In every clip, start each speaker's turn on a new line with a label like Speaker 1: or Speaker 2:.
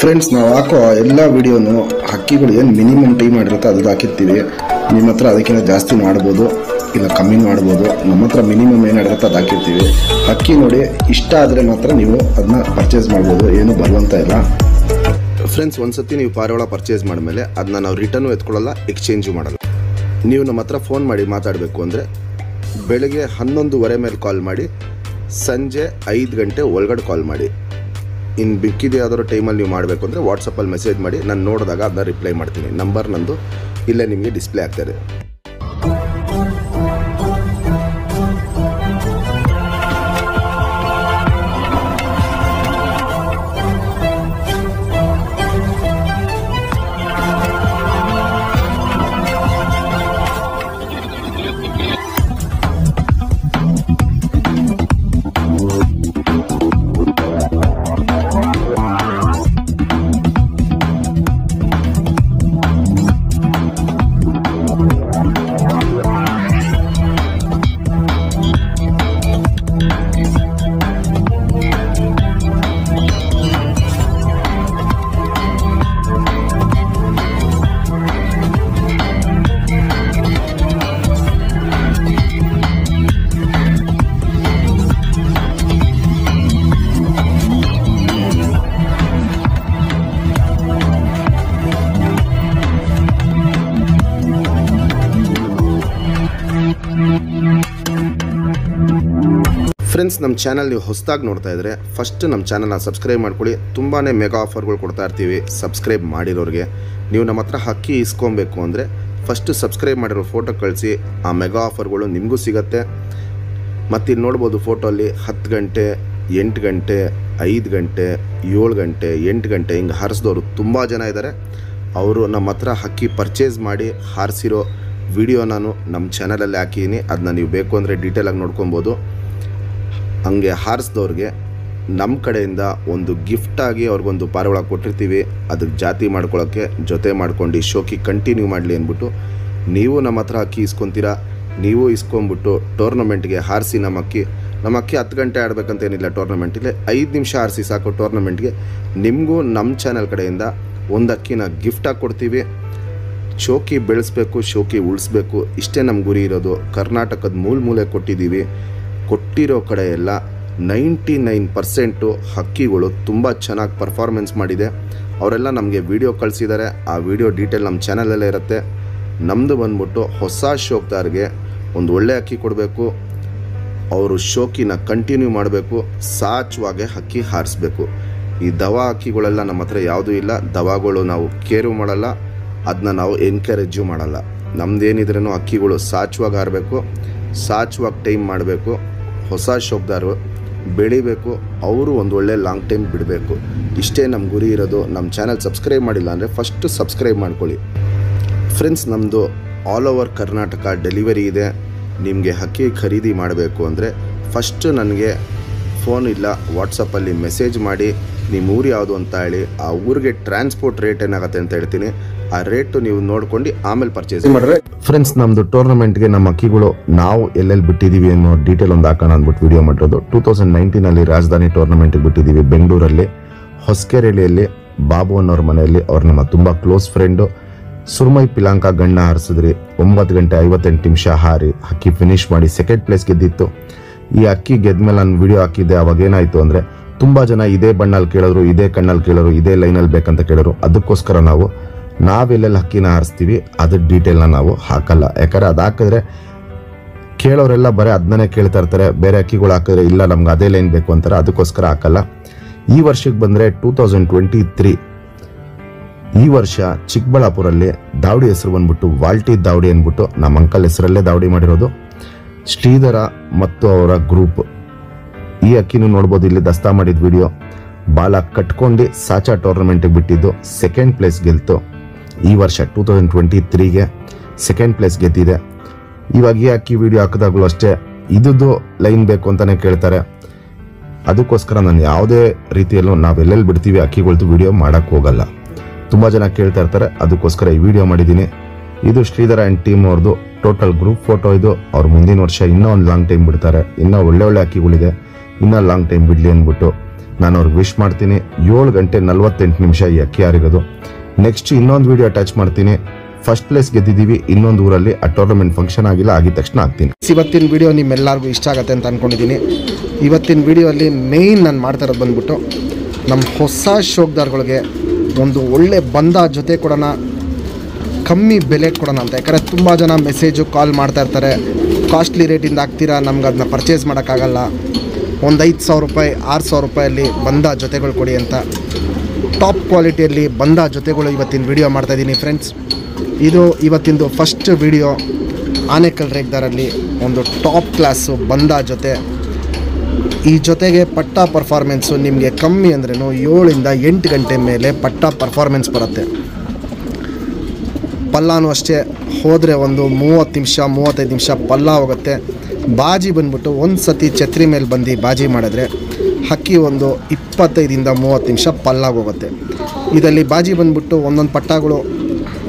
Speaker 1: Friends ನಾವು ಹಾಕೋ ಎಲ್ಲ ವಿಡಿಯೋನು ಹಕ್ಕಿಗಳು ಏನು ಮಿನಿಮಮ್ ಟೈಮ್ ಮಾಡಿರುತ್ತೆ ಅದು ಹಾಕಿರ್ತೀವಿ. ನಿಮ್ಮ ಹತ್ರ ಅದಕ್ಕಿಂತ ಜಾಸ್ತಿ ಮಾಡ್ಬೋದು, ಇಲ್ಲ ಕಮ್ಮಿ ಮಾಡ್ಬೋದು, ನಮ್ಮ ಹತ್ರ ಮಿನಿಮಮ್ ಏನಿರುತ್ತೆ ಅದು ಹಾಕಿರ್ತೀವಿ. ಹಕ್ಕಿ ನೋಡಿ ಇಷ್ಟ ಆದರೆ ಮಾತ್ರ ನೀವು ಅದನ್ನ ಪರ್ಚೇಸ್ ಮಾಡ್ಬೋದು, ಏನು ಬರುವಂತ ಇಲ್ಲ.
Speaker 2: ಫ್ರೆಂಡ್ಸ್ ಒಂದ್ಸತಿ ನೀವು ಪಾರಿವಾಳ ಪರ್ಚೇಸ್ ಮಾಡಿದ್ಮೇಲೆ ಅದನ್ನ ನಾವು ರಿಟರ್ನು ಎತ್ಕೊಳ್ಳಲ್ಲ ಎಕ್ಸ್ಚೇಂಜು ಮಾಡಲ್ಲ. ನೀವು ನಮ್ಮ ಹತ್ರ ಫೋನ್ ಮಾಡಿ ಮಾತಾಡಬೇಕು ಅಂದರೆ ಬೆಳಗ್ಗೆ ಹನ್ನೊಂದುವರೆ ಮೇಲೆ ಕಾಲ್ ಮಾಡಿ, ಸಂಜೆ ಐದು ಗಂಟೆ ಒಳಗಡೆ ಕಾಲ್ ಮಾಡಿ. ಇನ್ನು ಬಿಕ್ಕಿದೆ ಯಾವ್ದಾದ್ರು ಟೈಮಲ್ಲಿ ನೀವು ಮಾಡಬೇಕು ಅಂದರೆ ವಾಟ್ಸಪ್ಪಲ್ಲಿ ಮೆಸೇಜ್ ಮಾಡಿ, ನಾನು ನೋಡಿದಾಗ ಅದನ್ನ ರಿಪ್ಲೈ ಮಾಡ್ತೀನಿ. ನಂಬರ್ ನಂದು ಇಲ್ಲೇ ನಿಮಗೆ ಡಿಸ್ಪ್ಲೇ ಆಗ್ತಾಯಿದೆ ನಮ್ಮ ಚಾನಲ್ ನೀವು ಹೊಸದಾಗಿ ನೋಡ್ತಾ ಇದ್ರೆ ಫಸ್ಟ್ ನಮ್ಮ ಚಾನಲ್ನ ಸಬ್ಸ್ಕ್ರೈಬ್ ಮಾಡ್ಕೊಳ್ಳಿ. ತುಂಬಾ ಮೆಗಾ ಆಫರ್ಗಳು ಕೊಡ್ತಾ ಇರ್ತೀವಿ. ಸಬ್ಸ್ಕ್ರೈಬ್ ಮಾಡಿರೋರಿಗೆ. ನೀವು ನಮ್ಮ ಹತ್ರ ಹಕ್ಕಿ ಇಸ್ಕೊಬೇಕು ಅಂದರೆ ಫಸ್ಟ್ ಸಬ್ಸ್ಕ್ರೈಬ್ ಮಾಡಿರೋ ಫೋಟೋ ಕಳಿಸಿ. ಆ ಮೆಗಾ ಆಫರ್ಗಳು ನಿಮಗೂ ಸಿಗತ್ತೆ. ಮತ್ತು ಇಲ್ಲಿ ನೋಡ್ಬೋದು ಫೋಟೋಲ್ಲಿ ಹತ್ತು ಗಂಟೆ, ಎಂಟು ಗಂಟೆ, ಐದು ಗಂಟೆ, ಏಳು ಗಂಟೆ, ಎಂಟು ಗಂಟೆ ಹಿಂಗೆ ಹಾರಿಸಿದವರು ತುಂಬ ಜನ ಇದ್ದಾರೆ ಅವರು ನಮ್ಮ ಹತ್ರ ಹಕ್ಕಿ ಪರ್ಚೇಸ್ ಮಾಡಿ ಹಾರಿಸಿರೋ ವಿಡಿಯೋ ನಾನು ನಮ್ಮ ಚಾನಲಲ್ಲಿ ಹಾಕಿದ್ದೀನಿ ಅದನ್ನ ನೀವು ಬೇಕು ಅಂದರೆ ಡೀಟೇಲಾಗಿ ನೋಡ್ಕೊಬೋದು. ಹಂಗೆ ಹಾರಿಸಿದವ್ರಿಗೆ ನಮ್ಮ ಕಡೆಯಿಂದ ಒಂದು ಗಿಫ್ಟಾಗಿ ಅವ್ರಿಗೊಂದು ಪಾರಿವಾಳ ಕೊಟ್ಟಿರ್ತೀವಿ. ಅದಕ್ಕೆ ಜಾತಿ ಮಾಡ್ಕೊಳ್ಳೋಕ್ಕೆ ಜೊತೆ ಮಾಡ್ಕೊಂಡು ಶೋಕಿ ಕಂಟಿನ್ಯೂ ಮಾಡಲಿ ಅಂದ್ಬಿಟ್ಟು ನೀವು ನಮ್ಮ ಹತ್ರ ಅಕ್ಕಿ ಇಸ್ಕೊತೀರಾ? ನೀವು ಇಸ್ಕೊಂಬಿಟ್ಟು ಟೋರ್ನಮೆಂಟ್ಗೆ ಹಾರಿಸಿ ನಮ್ಮ ಅಕ್ಕಿ. ನಮ್ಮ ಅಕ್ಕಿ ಹತ್ತು ಗಂಟೆ ಆಡಬೇಕಂತೇನಿಲ್ಲ ಟೋರ್ನಮೆಂಟಲ್ಲಿ ಐದು ನಿಮಿಷ ಹಾರಿಸಿ ಸಾಕು ಟೋರ್ನಮೆಂಟ್ಗೆ ನಿಮಗೂ ನಮ್ಮ ಚಾನಲ್ ಕಡೆಯಿಂದ ಒಂದು ಅಕ್ಕಿನ ಗಿಫ್ಟಾಗಿ ಕೊಡ್ತೀವಿ. ಶೋಕಿ ಬೆಳೆಸ್ಬೇಕು, ಶೋಕಿ ಉಳಿಸ್ಬೇಕು. ಇಷ್ಟೇ ನಮ್ಮ ಗುರಿ ಇರೋದು. ಕರ್ನಾಟಕದ ಮೂಲ ಮೂಲೆ ಕೊಟ್ಟಿದ್ದೀವಿ. ಕೊಟ್ಟಿರೋ ಕಡೆ ಎಲ್ಲ ನೈಂಟಿ ನೈನ್ ಪರ್ಸೆಂಟು ಹಕ್ಕಿಗಳು ತುಂಬ ಚೆನ್ನಾಗಿ ಪರ್ಫಾರ್ಮೆನ್ಸ್ ಮಾಡಿದೆ. ಅವರೆಲ್ಲ ನಮಗೆ ವಿಡಿಯೋ ಕಳಿಸಿದ್ದಾರೆ. ಆ ವಿಡಿಯೋ ಡೀಟೇಲ್ ನಮ್ಮ ಚಾನಲಲ್ಲೇ ಇರುತ್ತೆ. ನಮ್ಮದು ಬಂದ್ಬಿಟ್ಟು ಹೊಸ ಶೋಕ್ದಾರ್ಗೆ ಒಂದು ಒಳ್ಳೆ ಅಕ್ಕಿ ಕೊಡಬೇಕು. ಅವರು ಶೋಕಿನ ಕಂಟಿನ್ಯೂ ಮಾಡಬೇಕು. ಸಾಚುವಾಗೆ ಹಕ್ಕಿ ಹಾರಿಸ್ಬೇಕು. ಈ ದವಾ ಹಕ್ಕಿಗಳೆಲ್ಲ ನಮ್ಮ ಹತ್ರ ಯಾವುದೂ ಇಲ್ಲ. ದವಾಗಳು ನಾವು ಕೇರು ಮಾಡಲ್ಲ. ಅದನ್ನ ನಾವು ಎನ್ಕರೇಜು ಮಾಡಲ್ಲ. ನಮ್ದೇನಿದ್ರೂ ಹಕ್ಕಿಗಳು ಸಾಚುವಾಗಿ ಹಾರಬೇಕು. ಸಾಚುವಾಗಿ ಟೈಮ್ ಮಾಡಬೇಕು. ಹೊಸ ಶೋಬ್ದಾರು ಬೆಳಿಬೇಕು, ಅವರು ಒಂದು ಒಳ್ಳೆ ಲಾಂಗ್ ಟೈಮ್ ಬಿಡಬೇಕು. ಇಷ್ಟೇ ನಮ್ಮ ಗುರಿ ಇರೋದು ನಮ್ಮ ಚಾನಲ್ ಸಬ್ಸ್ಕ್ರೈಬ್ ಮಾಡಿಲ್ಲ ಅಂದರೆ ಫಸ್ಟು ಸಬ್ಸ್ಕ್ರೈಬ್ ಮಾಡ್ಕೊಳ್ಳಿ. ಫ್ರೆಂಡ್ಸ್ ನಮ್ಮದು ಆಲ್ ಓವರ್ ಕರ್ನಾಟಕ ಡೆಲಿವರಿ ಇದೆ. ನಿಮಗೆ ಹಕ್ಕಿ ಖರೀದಿ ಮಾಡಬೇಕು ಅಂದರೆ ಫಸ್ಟ್ ನನಗೆ ಫೋನ್ ಇಲ್ಲ ವಾಟ್ಸಪ್ಪಲ್ಲಿ ಮೆಸೇಜ್ ಮಾಡಿ ನಿಮ್ಮ ಊರು ಯಾವುದು ಅಂತ ಹೇಳಿ, ಆ ಊರಿಗೆ ಟ್ರಾನ್ಸ್ಪೋರ್ಟ್ ರೇಟ್ ಏನಾಗುತ್ತೆ ಅಂತ ಹೇಳ್ತೀನಿ. ಆ ರೇಟು ನೀವು ನೋಡ್ಕೊಂಡು ಆಮೇಲೆ ಪರ್ಚೇಸ್
Speaker 1: ಮಾಡ್ರೆ?
Speaker 2: ಫ್ರೆಂಡ್ಸ್ ನಮ್ಮದು ಟೂರ್ನಮೆಂಟ್ಗೆ ನಮ್ಮ ಅಕ್ಕಿಗಳು ನಾವು ಎಲ್ಲೆಲ್ಲಿ ಬಿಟ್ಟಿದ್ದೀವಿ ಅನ್ನೋ ಡೀಟೇಲ್ ಒಂದು ಹಾಕೋಣ ಅಂದ್ಬಿಟ್ಟು ವಿಡಿಯೋ ಮಾಡಿರೋದು. ಟೂ ತೌಸಂಡ್ ನೈನ್ಟೀನಲ್ಲಿ ರಾಜಧಾನಿ ಟೂರ್ನಮೆಂಟ್ಗೆ ಬಿಟ್ಟಿದ್ದೀವಿ ಬೆಂಗಳೂರಲ್ಲಿ. ಹೊಸಕೆರೆಳಿಯಲ್ಲಿ ಬಾಬು ಅನ್ನೋರ ಮನೆಯಲ್ಲಿ ಅವ್ರ ನಮ್ಮ ತುಂಬ ಕ್ಲೋಸ್ ಫ್ರೆಂಡು ಸುರ್ಮೈ ಪಿಲಾಂಕ ಗಣ್ಣ ಹಾರಿಸಿದ್ರಿ. ಒಂಬತ್ತು ಗಂಟೆ ಐವತ್ತೆಂಟು ನಿಮಿಷ ಹಾರಿ ಅಕ್ಕಿ ಫಿನಿಶ್ ಮಾಡಿ ಸೆಕೆಂಡ್ ಪ್ಲೇಸ್ ಗೆದ್ದಿತ್ತು. ಈ ಅಕ್ಕಿ ಗೆದ್ಮೇಲೆ ನಾನು ವಿಡಿಯೋ ಹಾಕಿದ್ದೆ, ಅವಾಗ ಏನಾಯ್ತು ಅಂದರೆ ತುಂಬ ಜನ ಇದೇ ಬಣ್ಣಲ್ಲಿ ಕೇಳಿದ್ರು, ಇದೇ ಕಣ್ಣಲ್ಲಿ ಕೇಳೋರು ಇದೇ ಲೈನಲ್ಲಿ ಬೇಕಂತ ಕೇಳೋರು ಅದಕ್ಕೋಸ್ಕರ ನಾವು ನಾವೆಲ್ಲೆಲ್ಲಿ ಹಕ್ಕಿನ ಆರಿಸ್ತೀವಿ ಅದ್ರ ಡೀಟೇಲ್ನ ನಾವು ಹಾಕಲ್ಲ. ಯಾಕಂದರೆ ಅದು ಹಾಕಿದ್ರೆ ಕೇಳೋರೆಲ್ಲ ಬರೀ ಅದನ್ನೇ ಕೇಳ್ತಾ ಇರ್ತಾರೆ, ಬೇರೆ ಅಕ್ಕಿಗಳು ಹಾಕಿದ್ರೆ ಇಲ್ಲ, ನಮ್ಗೆ ಅದೇ ಲೈನ್ ಬೇಕು ಅಂತಾರೆ, ಅದಕ್ಕೋಸ್ಕರ ಹಾಕಲ್ಲ. ಈ ವರ್ಷಕ್ಕೆ ಬಂದರೆ ಟೂ ತೌಸಂಡ್ ಟ್ವೆಂಟಿ ತ್ರೀ ಈ ವರ್ಷ ಚಿಕ್ಕಬಳ್ಳಾಪುರಲ್ಲಿ ದಾವಡಿ ಹೆಸರು ಬಂದ್ಬಿಟ್ಟು, ವಾಲ್ಟಿ ದಾವಡಿ ಅಂದ್ಬಿಟ್ಟು ನಮ್ಮ ಅಂಕಲ್ ಹೆಸರಲ್ಲೇ ದಾವಡಿ ಮಾಡಿರೋದು. ಶ್ರೀಧರ ಮತ್ತು ಅವರ ಗ್ರೂಪ್ ಈ ಅಕ್ಕಿನೂ ನೋಡ್ಬೋದು, ಇಲ್ಲಿ ದಸ್ತಾ ಮಾಡಿದ ವಿಡಿಯೋ ಬಾಲ ಕಟ್ಕೊಂಡು ಸಾಚಾ ಟೂರ್ನಮೆಂಟಿಗೆ ಬಿಟ್ಟಿದ್ದು ಸೆಕೆಂಡ್ ಪ್ಲೇಸ್ ಗೆಲ್ತು. ಈ ವರ್ಷ ಟೂ ತೌಸಂಡ್ ಟ್ವೆಂಟಿ ತ್ರೀಗೆ ಸೆಕೆಂಡ್ ಪ್ಲೇಸ್ ಗೆದ್ದಿದೆ. ಇವಾಗ ಈ ಅಕ್ಕಿ ವಿಡಿಯೋ ಹಾಕಿದಾಗಲೂ ಅಷ್ಟೇ ಇದ್ದು ಲೈನ್ ಬೇಕು ಅಂತಲೇ ಕೇಳ್ತಾರೆ. ಅದಕ್ಕೋಸ್ಕರ ನಾನು ಯಾವುದೇ ರೀತಿಯಲ್ಲೂ ನಾವೆಲ್ಲೆಲ್ಲಿ ಬಿಡ್ತೀವಿ ಅಕ್ಕಿಗಳ್ದು ವಿಡಿಯೋ ಮಾಡೋಕ್ಕೆ ಹೋಗಲ್ಲ. ತುಂಬ ಜನ ಕೇಳ್ತಾ ಇರ್ತಾರೆ, ಅದಕ್ಕೋಸ್ಕರ ಈ ವಿಡಿಯೋ ಮಾಡಿದ್ದೀನಿ. ಇದು ಶ್ರೀಧರ ಆ್ಯಂಡ್ ಟೀಮ್ ಅವ್ರದ್ದು ಟೋಟಲ್ ಗ್ರೂಪ್ ಫೋಟೋ ಇದು. ಅವ್ರು ಮುಂದಿನ ವರ್ಷ ಇನ್ನೂ ಒಂದು ಲಾಂಗ್ ಟೈಮ್ ಬಿಡ್ತಾರೆ. ಇನ್ನೂ ಒಳ್ಳೆ ಒಳ್ಳೆ ಅಕ್ಕಿಗಳಿದೆ. ಇನ್ನೂ ಲಾಂಗ್ ಟೈಮ್ ಬಿಡಲಿ ಅಂದ್ಬಿಟ್ಟು ನಾನು ಅವ್ರಿಗೆ ವಿಶ್ ಮಾಡ್ತೀನಿ. ಏಳು ಗಂಟೆ ನಲ್ವತ್ತೆಂಟು ನಿಮಿಷ ಈ ಅಕ್ಕಿ ಆರಿರೋದು ನೆಕ್ಸ್ಟ್ ಇನ್ನೊಂದು ವಿಡಿಯೋ ಅಟ್ಯಾಚ್ ಮಾಡ್ತೀನಿ. ಫಸ್ಟ್ ಪ್ಲೇಸ್ ಗೆದ್ದಿದ್ದೀವಿ, ಇನ್ನೊಂದು ಊರಲ್ಲಿ ಆ ಟೂರ್ನಮೆಂಟ್ ಫಂಕ್ಷನ್ ಆಗಿಲ್ಲ, ಆಗಿದ ತಕ್ಷಣ ಆಗ್ತೀನಿ
Speaker 1: ಇವತ್ತಿನ ವಿಡಿಯೋ ನಿಮ್ಮೆಲ್ಲರಿಗೂ ಇಷ್ಟ ಆಗುತ್ತೆ ಅಂತ ಅಂದ್ಕೊಂಡಿದ್ದೀನಿ ಇವತ್ತಿನ ವಿಡಿಯೋಲ್ಲಿ ಮೇಯ್ನ್ ನಾನು ಮಾಡ್ತಾ ಇರೋದು ಬಂದ್ಬಿಟ್ಟು ನಮ್ಮ ಹೊಸ ಶೋಕ್ದಾರ್ಗಳಿಗೆ ಒಂದು ಒಳ್ಳೆ ಬಂದ ಜೊತೆ ಕೊಡೋಣ, ಕಮ್ಮಿ ಬೆಲೆ ಕೊಡೋಣ ಅಂತ. ಯಾಕಂದರೆ ತುಂಬ ಜನ ಮೆಸೇಜು ಕಾಲ್ ಮಾಡ್ತಾ ಇರ್ತಾರೆ. ಕಾಸ್ಟ್ಲಿ ರೇಟಿಂದ ಆಗ್ತೀರಾ ನಮ್ಗೆ ಅದನ್ನ ಪರ್ಚೇಸ್ ಮಾಡೋಕ್ಕಾಗಲ್ಲ. ಒಂದು ಐದು ಸಾವಿರ ರೂಪಾಯಿ, ಆರು ಸಾವಿರ ರೂಪಾಯಲ್ಲಿ ಬಂದ ಜೊತೆಗಳು ಕೊಡಿ ಅಂತ. ಟಾಪ್ ಕ್ವಾಲಿಟಿಯಲ್ಲಿ ಬಂದ ಜೊತೆಗಳು ಇವತ್ತಿನ ವಿಡಿಯೋ ಮಾಡ್ತಾಯಿದ್ದೀನಿ ಫ್ರೆಂಡ್ಸ್ ಇದು ಇವತ್ತಿಂದು ಫಸ್ಟ್ ವಿಡಿಯೋ ಆನೆಕಲ್ ರೇಗ್ದಾರಲ್ಲಿ ಒಂದು ಟಾಪ್ ಕ್ಲಾಸು ಬಂದ ಜೊತೆ. ಈ ಜೊತೆಗೆ ಪಟ್ಟ ಪರ್ಫಾರ್ಮೆನ್ಸು ನಿಮಗೆ ಕಮ್ಮಿ ಅಂದ್ರೂ ಏಳಿಂದ ಎಂಟು ಗಂಟೆ ಮೇಲೆ ಪಟ್ಟ ಪರ್ಫಾರ್ಮೆನ್ಸ್ ಬರುತ್ತೆ. ಪಲ್ಲಾನು ಅಷ್ಟೇ, ಹೋದರೆ ಒಂದು ಮೂವತ್ತು ನಿಮಿಷ, ಮೂವತ್ತೈದು ನಿಮಿಷ ಪಲ್ಲ ಹೋಗುತ್ತೆ. ಬಾಜಿ ಬಂದ್ಬಿಟ್ಟು ಒಂದು ಸತಿ ಛತ್ರಿ ಮೇಲೆ ಬಂದು ಬಾಜಿ ಮಾಡಿದ್ರೆ ಹಕ್ಕಿ ಒಂದು ಇಪ್ಪತ್ತೈದಿಂದ ಮೂವತ್ತು ನಿಮಿಷ ಪಲ್ಲಾಗೋಗುತ್ತೆ. ಇದರಲ್ಲಿ ಬಾಜಿ ಬಂದ್ಬಿಟ್ಟು ಒಂದೊಂದು ಪಟ್ಟಾಗಳು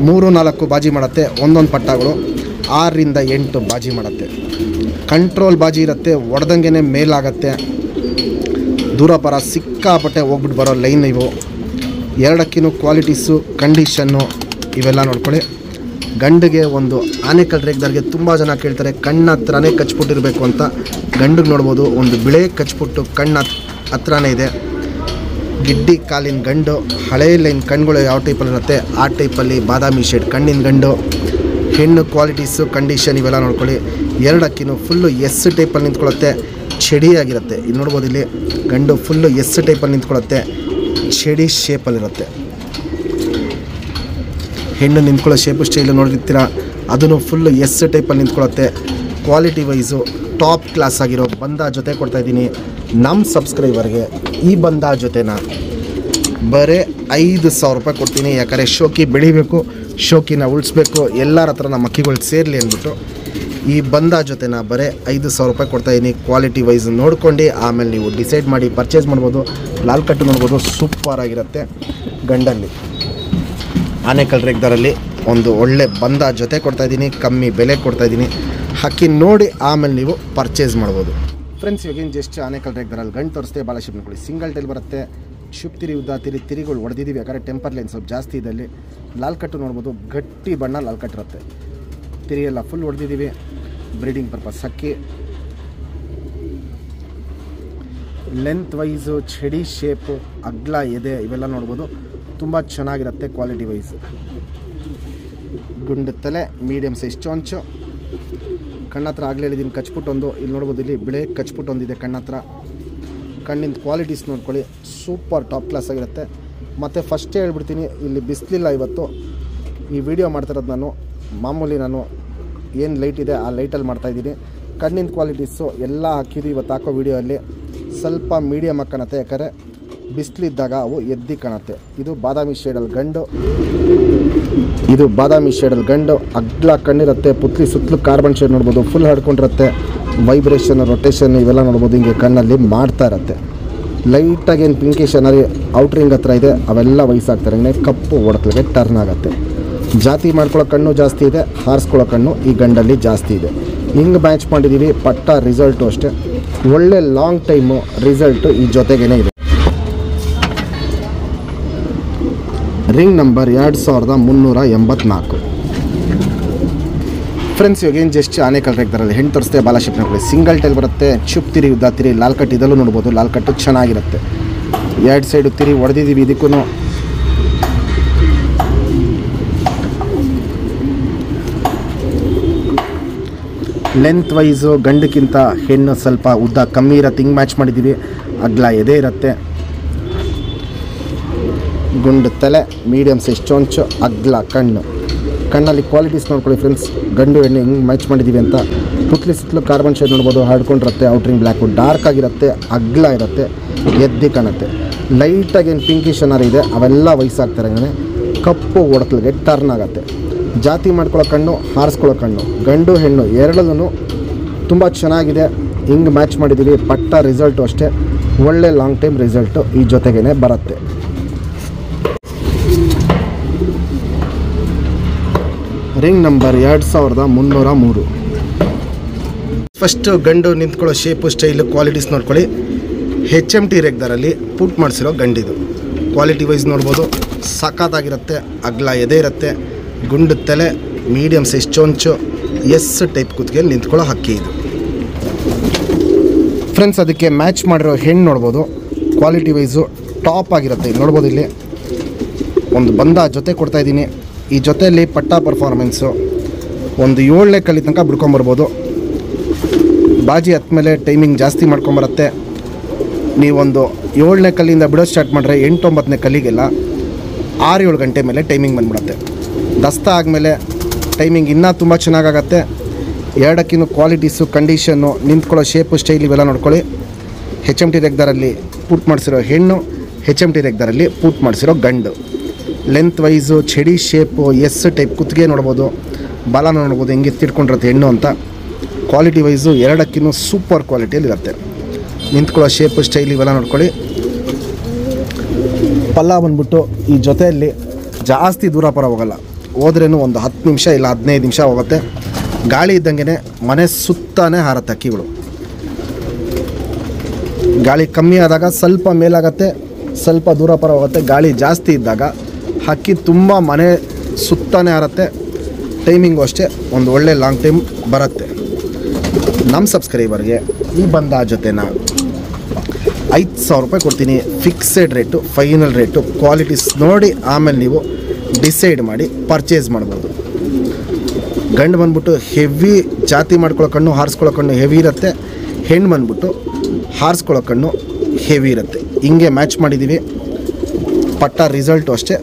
Speaker 1: ಮೂರು, ನಾಲ್ಕು ಬಾಜಿ ಮಾಡುತ್ತೆ. ಒಂದೊಂದು ಪಟ್ಟಾಗಳು ಆರರಿಂದ ಎಂಟು ಬಾಜಿ ಮಾಡುತ್ತೆ. ಕಂಟ್ರೋಲ್ ಬಾಜಿ ಇರುತ್ತೆ ಒಡೆದಂಗೆ ಮೇಲಾಗತ್ತೆ. ದೂರ ಪರ ಸಿಕ್ಕಾಪಟ್ಟೆ ಹೋಗ್ಬಿಟ್ಟು ಬರೋ ಲೈನ್ ಇವು. ಎರಡಕ್ಕಿನೂ ಕ್ವಾಲಿಟೀಸು, ಕಂಡೀಷನ್ನು ಇವೆಲ್ಲ ನೋಡ್ಕೊಳ್ಳಿ. ಗಂಡಿಗೆ ಒಂದು ಆನೆಕಲ್ ರೇಗ್ದಾರ್ಗೆ ತುಂಬ ಜನ ಕೇಳ್ತಾರೆ, ಕಣ್ಣ ಹತ್ರನೇ ಕಚ್ಬಿಟ್ಟಿರಬೇಕು ಅಂತ. ಗಂಡಿಗೆ ನೋಡ್ಬೋದು, ಒಂದು ಬಿಳೆ ಕಚ್ಬಿಟ್ಟು ಕಣ್ಣ ಹತ್ರನೇ ಇದೆ. ಗಿಡ್ಡಿ ಕಾಲಿನ ಗಂಡು, ಹಳೆ ಲೈನ್ ಕಣ್ಗಳು ಯಾವ ಟೈಪಲ್ಲಿ ಇರುತ್ತೆ, ಆ ಟೈಪಲ್ಲಿ ಬಾದಾಮಿ ಶೇಡ್ ಕಣ್ಣಿನ ಗಂಡು, ಹೆಣ್ಣು ಕ್ವಾಲಿಟೀಸು ಕಂಡೀಷನ್ ಇವೆಲ್ಲ ನೋಡ್ಕೊಳ್ಳಿ. ಎರಡಕ್ಕಿನೂ ಫುಲ್ಲು ಎಸ್ ಟೈಪಲ್ಲಿ ನಿಂತ್ಕೊಳ್ಳುತ್ತೆ ಚಡಿಯಾಗಿರುತ್ತೆ ಇಲ್ಲಿ ನೋಡ್ಬೋದು ಇಲ್ಲಿ, ಗಂಡು ಫುಲ್ಲು ಎಸ್ ಟೈಪಲ್ಲಿ ನಿಂತ್ಕೊಳ್ಳುತ್ತೆ ಚಡಿ ಶೇಪಲ್ಲಿರುತ್ತೆ ಹೆಣ್ಣು ನಿಂತ್ಕೊಳ್ಳೋ ಶೇಪು ಸ್ಟೈಲು ನೋಡಿರ್ತೀರ ಅದನ್ನು ಫುಲ್ಲು ಎಸ್ ಟೈಪಲ್ಲಿ ನಿಂತ್ಕೊಳ್ಳುತ್ತೆ. ಕ್ವಾಲಿಟಿ ವೈಸು ಟಾಪ್ ಕ್ಲಾಸ್ ಆಗಿರೋ ಬಂದ ಜೊತೆ ಕೊಡ್ತಾಯಿದ್ದೀನಿ ನಮ್ಮ ಸಬ್ಸ್ಕ್ರೈಬರ್ಗೆ ಈ ಬಂದ ಜೊತೆನ ಬರೀ ಐದು ಸಾವಿರ ರೂಪಾಯಿ ಕೊಡ್ತೀನಿ. ಯಾಕಂದರೆ ಶೋಕಿ ಬೆಳಿಬೇಕು, ಶೋಕಿನ ಉಳಿಸ್ಬೇಕು, ಎಲ್ಲರ ಹತ್ರ ನಮ್ಮ ಅಕ್ಕಿಗಳು ಸೇರಲಿ ಅಂದ್ಬಿಟ್ಟು ಈ ಬಂದ ಜೊತೆನ ಬರೀ ಐದು ಸಾವಿರ ರೂಪಾಯಿ ಕೊಡ್ತಾಯಿದ್ದೀನಿ ಕ್ವಾಲಿಟಿ ವೈಸ್ ನೋಡ್ಕೊಂಡು ಆಮೇಲೆ ನೀವು ಡಿಸೈಡ್ ಮಾಡಿ ಪರ್ಚೇಸ್ ಮಾಡ್ಬೋದು. ಲಾಲ್ ಕಟ್ಟು ನೋಡ್ಬೋದು. ಸೂಪರ್ ಆಗಿರುತ್ತೆ ಗಂಡಲ್ಲಿ. ಆನೆಕಲ್ ರೇಗ್ದಾರಲ್ಲಿ ಒಂದು ಒಳ್ಳೆ ಬಂದ ಜೊತೆ ಕೊಡ್ತಾಯಿದ್ದೀನಿ ಕಮ್ಮಿ ಬೆಲೆ ಕೊಡ್ತಾಯಿದ್ದೀನಿ ಹಕ್ಕಿ ನೋಡಿ ಆಮೇಲೆ ನೀವು ಪರ್ಚೇಸ್ ಮಾಡ್ಬೋದು. ಫ್ರೆಂಡ್ಸ್, ಇವಾಗೇನು ಜಸ್ಟ್ ಆನೆಕಲ್ ರೇಗ್ದಾರಲ್ಲಿ ಗಂಟು ತೋರಿಸ್ತೆ ಭಾಳ ಶಿಪ್ ನೋಡ್ಕೊಳ್ಳಿ ಸಿಂಗಲ್ ಟೈಲ್ ಬರುತ್ತೆ. ಶಿಪ್ ತಿರಿ ಉದ್ದ ತಿರಿ ತಿರಿಗಳು ಹೊಡೆದಿದ್ದೀವಿ ಯಾಕಂದರೆ ಟೆಂಪರ್ ಲೈನ್ ಸ್ವಲ್ಪ ಜಾಸ್ತಿ ಇದ್ದಲ್ಲಿ ಲಾಲ್ ಕಟ್ಟು ನೋಡ್ಬೋದು, ಗಟ್ಟಿ ಬಣ್ಣ ಲಾಲ್ ಕಟ್ಟಿರುತ್ತೆ ತಿರಿ ಎಲ್ಲ ಫುಲ್ ಹೊಡೆದಿದ್ದೀವಿ ಬ್ರೀಡಿಂಗ್ ಪರ್ಪಸ್ ಹಕ್ಕಿ. ಲೆಂತ್ ವೈಸು ಚಡಿ ಶೇಪು ಅಗ್ಲ, ಎದೆ, ಇವೆಲ್ಲ ನೋಡ್ಬೋದು. ತುಂಬ ಚೆನ್ನಾಗಿರುತ್ತೆ ಕ್ವಾಲಿಟಿ ವೈಸ್ ಗುಂಡು ತಲೆ ಮೀಡಿಯಮ್ ಸೈಜ್ ಚೊಂಚು. ಕಣ್ಣತ್ರ ಆಗಲೇ ಹೇಳಿದ್ದೀನಿ, ಕಚ್ಪುಟ್ಟೊಂದು. ಇಲ್ಲಿ ನೋಡ್ಬೋದು, ಇಲ್ಲಿ ಬಿಳೆ ಕಚ್ಪುಟ್ಟೊಂದಿದೆ ಕಣ್ಣತ್ರ. ಕಣ್ಣಿನ ಕ್ವಾಲಿಟೀಸ್ ನೋಡ್ಕೊಳ್ಳಿ ಸೂಪರ್ ಟಾಪ್ ಕ್ಲಾಸ್ ಆಗಿರುತ್ತೆ. ಮತ್ತು ಫಸ್ಟೇ ಹೇಳ್ಬಿಡ್ತೀನಿ, ಇಲ್ಲಿ ಬಿಸಿಲಿಲ್ಲ ಇವತ್ತು. ಈ ವಿಡಿಯೋ ಮಾಡ್ತಿರೋದು ನಾನು, ಮಾಮೂಲಿ ನಾನು ಏನು ಲೈಟ್ ಇದೆ, ಆ ಲೈಟಲ್ಲಿ ಮಾಡ್ತಾಯಿದ್ದೀನಿ ಕಣ್ಣಿನ ಕ್ವಾಲಿಟೀಸು ಎಲ್ಲ ಹಾಕಿದ್ದು ಇವತ್ತು ಹಾಕೋ ವಿಡಿಯೋಲ್ಲಿ ಸ್ವಲ್ಪ ಮೀಡಿಯಮ್ ಹಾಕೋಣತ್ತೆ ಕಾಣುತ್ತೆ, ಯಾಕಂದರೆ ಬಿಸಿಲಿದ್ದಾಗ ಅವು ಎದ್ದಿ ಕಾಣುತ್ತೆ. ಇದು ಬಾದಾಮಿ ಶೇಡಲ್ಲಿ ಗಂಡು. ಇದು ಬಾದಾಮಿ ಶೇಡಲ್ಲಿ ಗಂಡು. ಅಗ್ಲ ಕಣ್ಣಿರುತ್ತೆ ಪುತ್ಲಿ ಸುತ್ತಲೂ ಕಾರ್ಬನ್ ಶೇಡ್ ನೋಡ್ಬೋದು ಫುಲ್ ಹಡ್ಕೊಂಡಿರುತ್ತೆ ವೈಬ್ರೇಷನ್ ರೊಟೇಷನ್ ಇವೆಲ್ಲ ನೋಡ್ಬೋದು, ಹಿಂಗೆ ಕಣ್ಣಲ್ಲಿ ಮಾಡ್ತಾ ಇರುತ್ತೆ. ಲೈಟಾಗಿ ಏನು ಪಿಂಕಿಶ್ ಔಟ್ರಿಂಗ್ ಹತ್ರ ಇದೆ, ಅವೆಲ್ಲ ವಯಸ್ಸಾಗ್ತಾರೆ ಕಪ್ಪು ಒಡಕಲಿಗೆ ಟರ್ನ್ ಆಗುತ್ತೆ. ಜಾತಿ ಮಾಡ್ಕೊಳ್ಳೋ ಕಣ್ಣು ಜಾಸ್ತಿ ಇದೆ, ಹಾರಿಸ್ಕೊಳ್ಳೋ ಕಣ್ಣು ಈ ಗಂಡಲ್ಲಿ ಜಾಸ್ತಿ ಇದೆ. ಹಿಂಗೆ ಮ್ಯಾಚ್ ಮಾಡಿದ್ದೀವಿ ಪಟ್ಟ ರಿಸಲ್ಟು ಅಷ್ಟೇ. ಒಳ್ಳೆ ಲಾಂಗ್ ಟೈಮು ರಿಸಲ್ಟು ಈ ಜೊತೆಗೇ ಇದೆ. ರಿಂಗ್ ನಂಬರ್ ಎರಡು ಸಾವಿರದ ಮುನ್ನೂರ ಎಂಬತ್ನಾಲ್ಕು. ಫ್ರೆಂಡ್ಸ್ ಇವಾಗ ಏನು ಜಸ್ಟ್ ಆನೆಕಲ್ ಇದ್ದಾರೆ ಹೆಣ್ಣು ತೋರಿಸ್ತೆ ಬಾಲಶಿಪ್ ನೋಡ್ಕೊಳ್ಳಿ ಸಿಂಗಲ್ ಟೈಲ್ ಬರುತ್ತೆ. ಚುಪ್ ತಿರಿ ಉದ್ದ ತಿರಿ, ಲಾಲ್ ಕಟ್ ಇದಲ್ಲೂ ನೋಡ್ಬೋದು. ಲಾಲ್ ಕಟ್ಟು ಚೆನ್ನಾಗಿರುತ್ತೆ. ಎರಡು ಸೈಡು ತಿರಿ ಹೊಡೆದಿದ್ದೀವಿ ಇದಕ್ಕೂ. ಲೆಂತ್ ವೈಸು ಗಂಡಕ್ಕಿಂತ ಹೆಣ್ಣು ಸ್ವಲ್ಪ ಉದ್ದ ಕಮ್ಮಿ ಇರತ್ತೆ. ಹಿಂಗೆ ಮ್ಯಾಚ್ ಮಾಡಿದ್ದೀವಿ. ಅಗ್ಲ ಎದೆ ಇರುತ್ತೆ. ಗುಂಡು, ತಲೆ ಮೀಡಿಯಮ್ ಸೈಜ್, ಚೊಂಚು, ಅಗ್ಲ, ಕಣ್ಣು. ಕಣ್ಣಲ್ಲಿ ಕ್ವಾಲಿಟೀಸ್ ನೋಡ್ಕೊಳ್ಳಿ ಫ್ರೆಂಡ್ಸ್ ಗಂಡು, ಹೆಣ್ಣು ಹೆಂಗೆ ಮ್ಯಾಚ್ ಮಾಡಿದ್ದೀವಿ ಅಂತ. ಪುತ್ಲಿ ಸುತ್ತಲೂ ಕಾರ್ಬನ್ ಶೇಡ್ ನೋಡ್ಬೋದು. ಹರ್ಡ್ಕೊಂಡಿರುತ್ತೆ ಔಟ್ರಿಂಗ್ ಬ್ಲ್ಯಾಕು ಡಾರ್ಕ್ ಆಗಿರುತ್ತೆ, ಅಗ್ಲ ಇರುತ್ತೆ, ಎದ್ದಿ ಕಾಣುತ್ತೆ. ಲೈಟಾಗಿ ಏನು ಪಿಂಕಿಶ್ ಏನಾರು ಇದೆ, ಅವೆಲ್ಲ ವಯಸ್ಸಾಗ್ತಾರೆ ಕಪ್ಪು ಒಡಕಲಿಗೆ ಟರ್ನ್ ಆಗುತ್ತೆ. ಜಾತಿ ಮಾಡ್ಕೊಳ್ಳೋ ಕಣ್ಣು, ಹಾರಿಸ್ಕೊಳ್ಳೋ ಕಣ್ಣು. ಗಂಡು, ಹೆಣ್ಣು ಎರಡಲ್ಲೂ ತುಂಬ ಚೆನ್ನಾಗಿದೆ. ಹಿಂಗೆ ಮ್ಯಾಚ್ ಮಾಡಿದ್ದೀವಿ ಪಟ್ಟ ರಿಸಲ್ಟು ಅಷ್ಟೇ. ಒಳ್ಳೆ ಲಾಂಗ್ ಟೈಮ್ ರಿಸಲ್ಟು ಈ ಜೊತೆಗೇ ಬರುತ್ತೆ. ರಿಂಗ್ ನಂಬರ್ ಎರಡು ಸಾವಿರದ ಮುನ್ನೂರ ಮೂರು. ಫಸ್ಟು ಗಂಡು ನಿಂತ್ಕೊಳ್ಳೋ ಶೇಪು ಸ್ಟೈಲು ಕ್ವಾಲಿಟೀಸ್ ನೋಡ್ಕೊಳ್ಳಿ. ಹೆಚ್ ಎಂ ಟಿ ರೆಗ್ದಾರಲ್ಲಿ ಪುಟ್ ಮಾಡಿಸಿರೋ ಗಂಡಿದು. ಕ್ವಾಲಿಟಿ ವೈಸ್ ನೋಡ್ಬೋದು. ಸಖತ್ತಾಗಿರುತ್ತೆ ಅಗ್ಲ ಎದೆ ಇರುತ್ತೆ ಗುಂಡು ತಲೆ ಮೀಡಿಯಮ್ ಸೈಜ್ ಚೊಂಚು ಎಸ್ ಟೈಪ್ ಕುತ್ತಿಗೆ ನಿಂತ್ಕೊಳ್ಳೋ ಹಕ್ಕಿ ಇದು. ಫ್ರೆಂಡ್ಸ್ ಅದಕ್ಕೆ ಮ್ಯಾಚ್ ಮಾಡಿರೋ ಹೆಣ್ಣು ನೋಡ್ಬೋದು. ಕ್ವಾಲಿಟಿ ವೈಸು ಟಾಪ್ ಆಗಿರುತ್ತೆ. ನೋಡ್ಬೋದು ಇಲ್ಲಿ. ಒಂದು ಬಂದ ಜೊತೆ ಕೊಡ್ತಾ ಇದ್ದೀನಿ. ಈ ಜೊತೆಯಲ್ಲಿ ಪಟ್ಟ ಪರ್ಫಾರ್ಮೆನ್ಸು ಒಂದು ಏಳನೇ ಕಲಿ ತನಕ ಬಿಡ್ಕೊಂಬರ್ಬೋದು. ಬಾಜಿ ಹತ್ಮೇಲೆ ಟೈಮಿಂಗ್ ಜಾಸ್ತಿ ಮಾಡ್ಕೊಂಬರುತ್ತೆ. ನೀವೊಂದು ಏಳನೇ ಕಲ್ಲಿಂದ ಬಿಡೋ ಸ್ಟಾರ್ಟ್ ಮಾಡಿದ್ರೆ ಎಂಟೊಂಬತ್ತನೇ ಕಲ್ಲಿಗೆಲ್ಲ ಆರು ಏಳು ಗಂಟೆ ಮೇಲೆ ಟೈಮಿಂಗ್ ಬಂದ್ಬಿಡುತ್ತೆ. ದಸ್ತ ಆದಮೇಲೆ ಟೈಮಿಂಗ್ ಇನ್ನೂ ತುಂಬ ಚೆನ್ನಾಗಾಗತ್ತೆ. ಎರಡಕ್ಕಿನ್ನು ಕ್ವಾಲಿಟೀಸು ಕಂಡೀಷನ್ನು ನಿಂತ್ಕೊಳ್ಳೋ ಶೇಪು ಸ್ಟೈಲ್ ಇವೆಲ್ಲ ನೋಡ್ಕೊಳ್ಳಿ. ಹೆಚ್ ಎಂ ಟಿ ರೆಗ್ದಾರಲ್ಲಿ ಪೂಟ್ ಮಾಡಿಸಿರೋ ಹೆಣ್ಣು ಹೆಚ್ ಎಂ ಟಿ ರೆಗ್ದಾರಲ್ಲಿ ಪೂಟ್ ಮಾಡಿಸಿರೋ ಗಂಡು. ಲೆಂತ್ ವೈಸು ಚಡಿ ಶೇಪು ಎಸ್ ಟೈಪ್ ಕುತ್ತಿಗೆ ನೋಡ್ಬೋದು, ಬಾಲನ ನೋಡ್ಬೋದು, ಹೆಂಗೆ ತಿಳ್ಕೊಂಡಿರುತ್ತೆ ಹೆಣ್ಣು ಅಂತ. ಕ್ವಾಲಿಟಿ ವೈಸು ಎರಡಕ್ಕಿನ್ನೂ ಸೂಪರ್ ಕ್ವಾಲಿಟಿಯಲ್ಲಿರುತ್ತೆ ನಿಂತ್ಕೊಳ್ಳೋ ಶೇಪು ಸ್ಟೈಲ್ ಇವೆಲ್ಲ ನೋಡ್ಕೊಳ್ಳಿ. ಪಲ್ಲ ಬಂದ್ಬಿಟ್ಟು ಈ ಜೊತೆಯಲ್ಲಿ ಜಾಸ್ತಿ ದೂರ ಪರ ಹೋಗಲ್ಲ. ಹೋದ್ರೇನು ಒಂದು ಹತ್ತು ನಿಮಿಷ ಇಲ್ಲ ಹದಿನೈದು ನಿಮಿಷ ಹೋಗುತ್ತೆ. ಗಾಳಿ ಇದ್ದಂಗೆ ಮನೆ ಸುತ್ತಾನೆ ಹಾರತ್ತೆ ಅಕ್ಕಿಗಳು. ಗಾಳಿ ಕಮ್ಮಿ ಆದಾಗ ಸ್ವಲ್ಪ ಮೇಲಾಗತ್ತೆ, ಸ್ವಲ್ಪ ದೂರ ಪರ ಹೋಗುತ್ತೆ. ಗಾಳಿ ಜಾಸ್ತಿ ಇದ್ದಾಗ ಹಕ್ಕಿ ತುಂಬ ಮನೆ ಸುತ್ತಾನೆ ಹರತ್ತೆ ಟೈಮಿಂಗು ಅಷ್ಟೇ, ಒಂದು ಒಳ್ಳೆ ಲಾಂಗ್ ಟೈಮ್ ಬರುತ್ತೆ. ನಮ್ಮ ಸಬ್ಸ್ಕ್ರೈಬರ್ಗೆ ಈ ಬಂದ ಜೊತೆನ ಐದು ಸಾವಿರ ರೂಪಾಯಿ ಕೊಡ್ತೀನಿ. Fixed rate final rate qualities ನೋಡಿ ಆಮೇಲೆ ನೀವು ಡಿಸೈಡ್ ಮಾಡಿ ಪರ್ಚೇಸ್ ಮಾಡ್ಬೋದು. ಗಂಡು ಬಂದ್ಬಿಟ್ಟು ಹೆವಿ ಜಾತಿ ಮಾಡ್ಕೊಳ್ಳೋ ಕಣ್ಣು, ಹಾರಿಸ್ಕೊಳ್ಳೋ ಕಣ್ಣು ಹೆವಿ ಇರುತ್ತೆ. ಹೆಣ್ಣು ಬಂದ್ಬಿಟ್ಟು ಹಾರಿಸ್ಕೊಳ್ಳೋ ಕಣ್ಣು ಹೆವಿ ಇರುತ್ತೆ. ಹಿಂಗೆ ಮ್ಯಾಚ್ ಮಾಡಿದ್ದೀವಿ ಪಟ್ಟ ರಿಸಲ್ಟು ಅಷ್ಟೇ.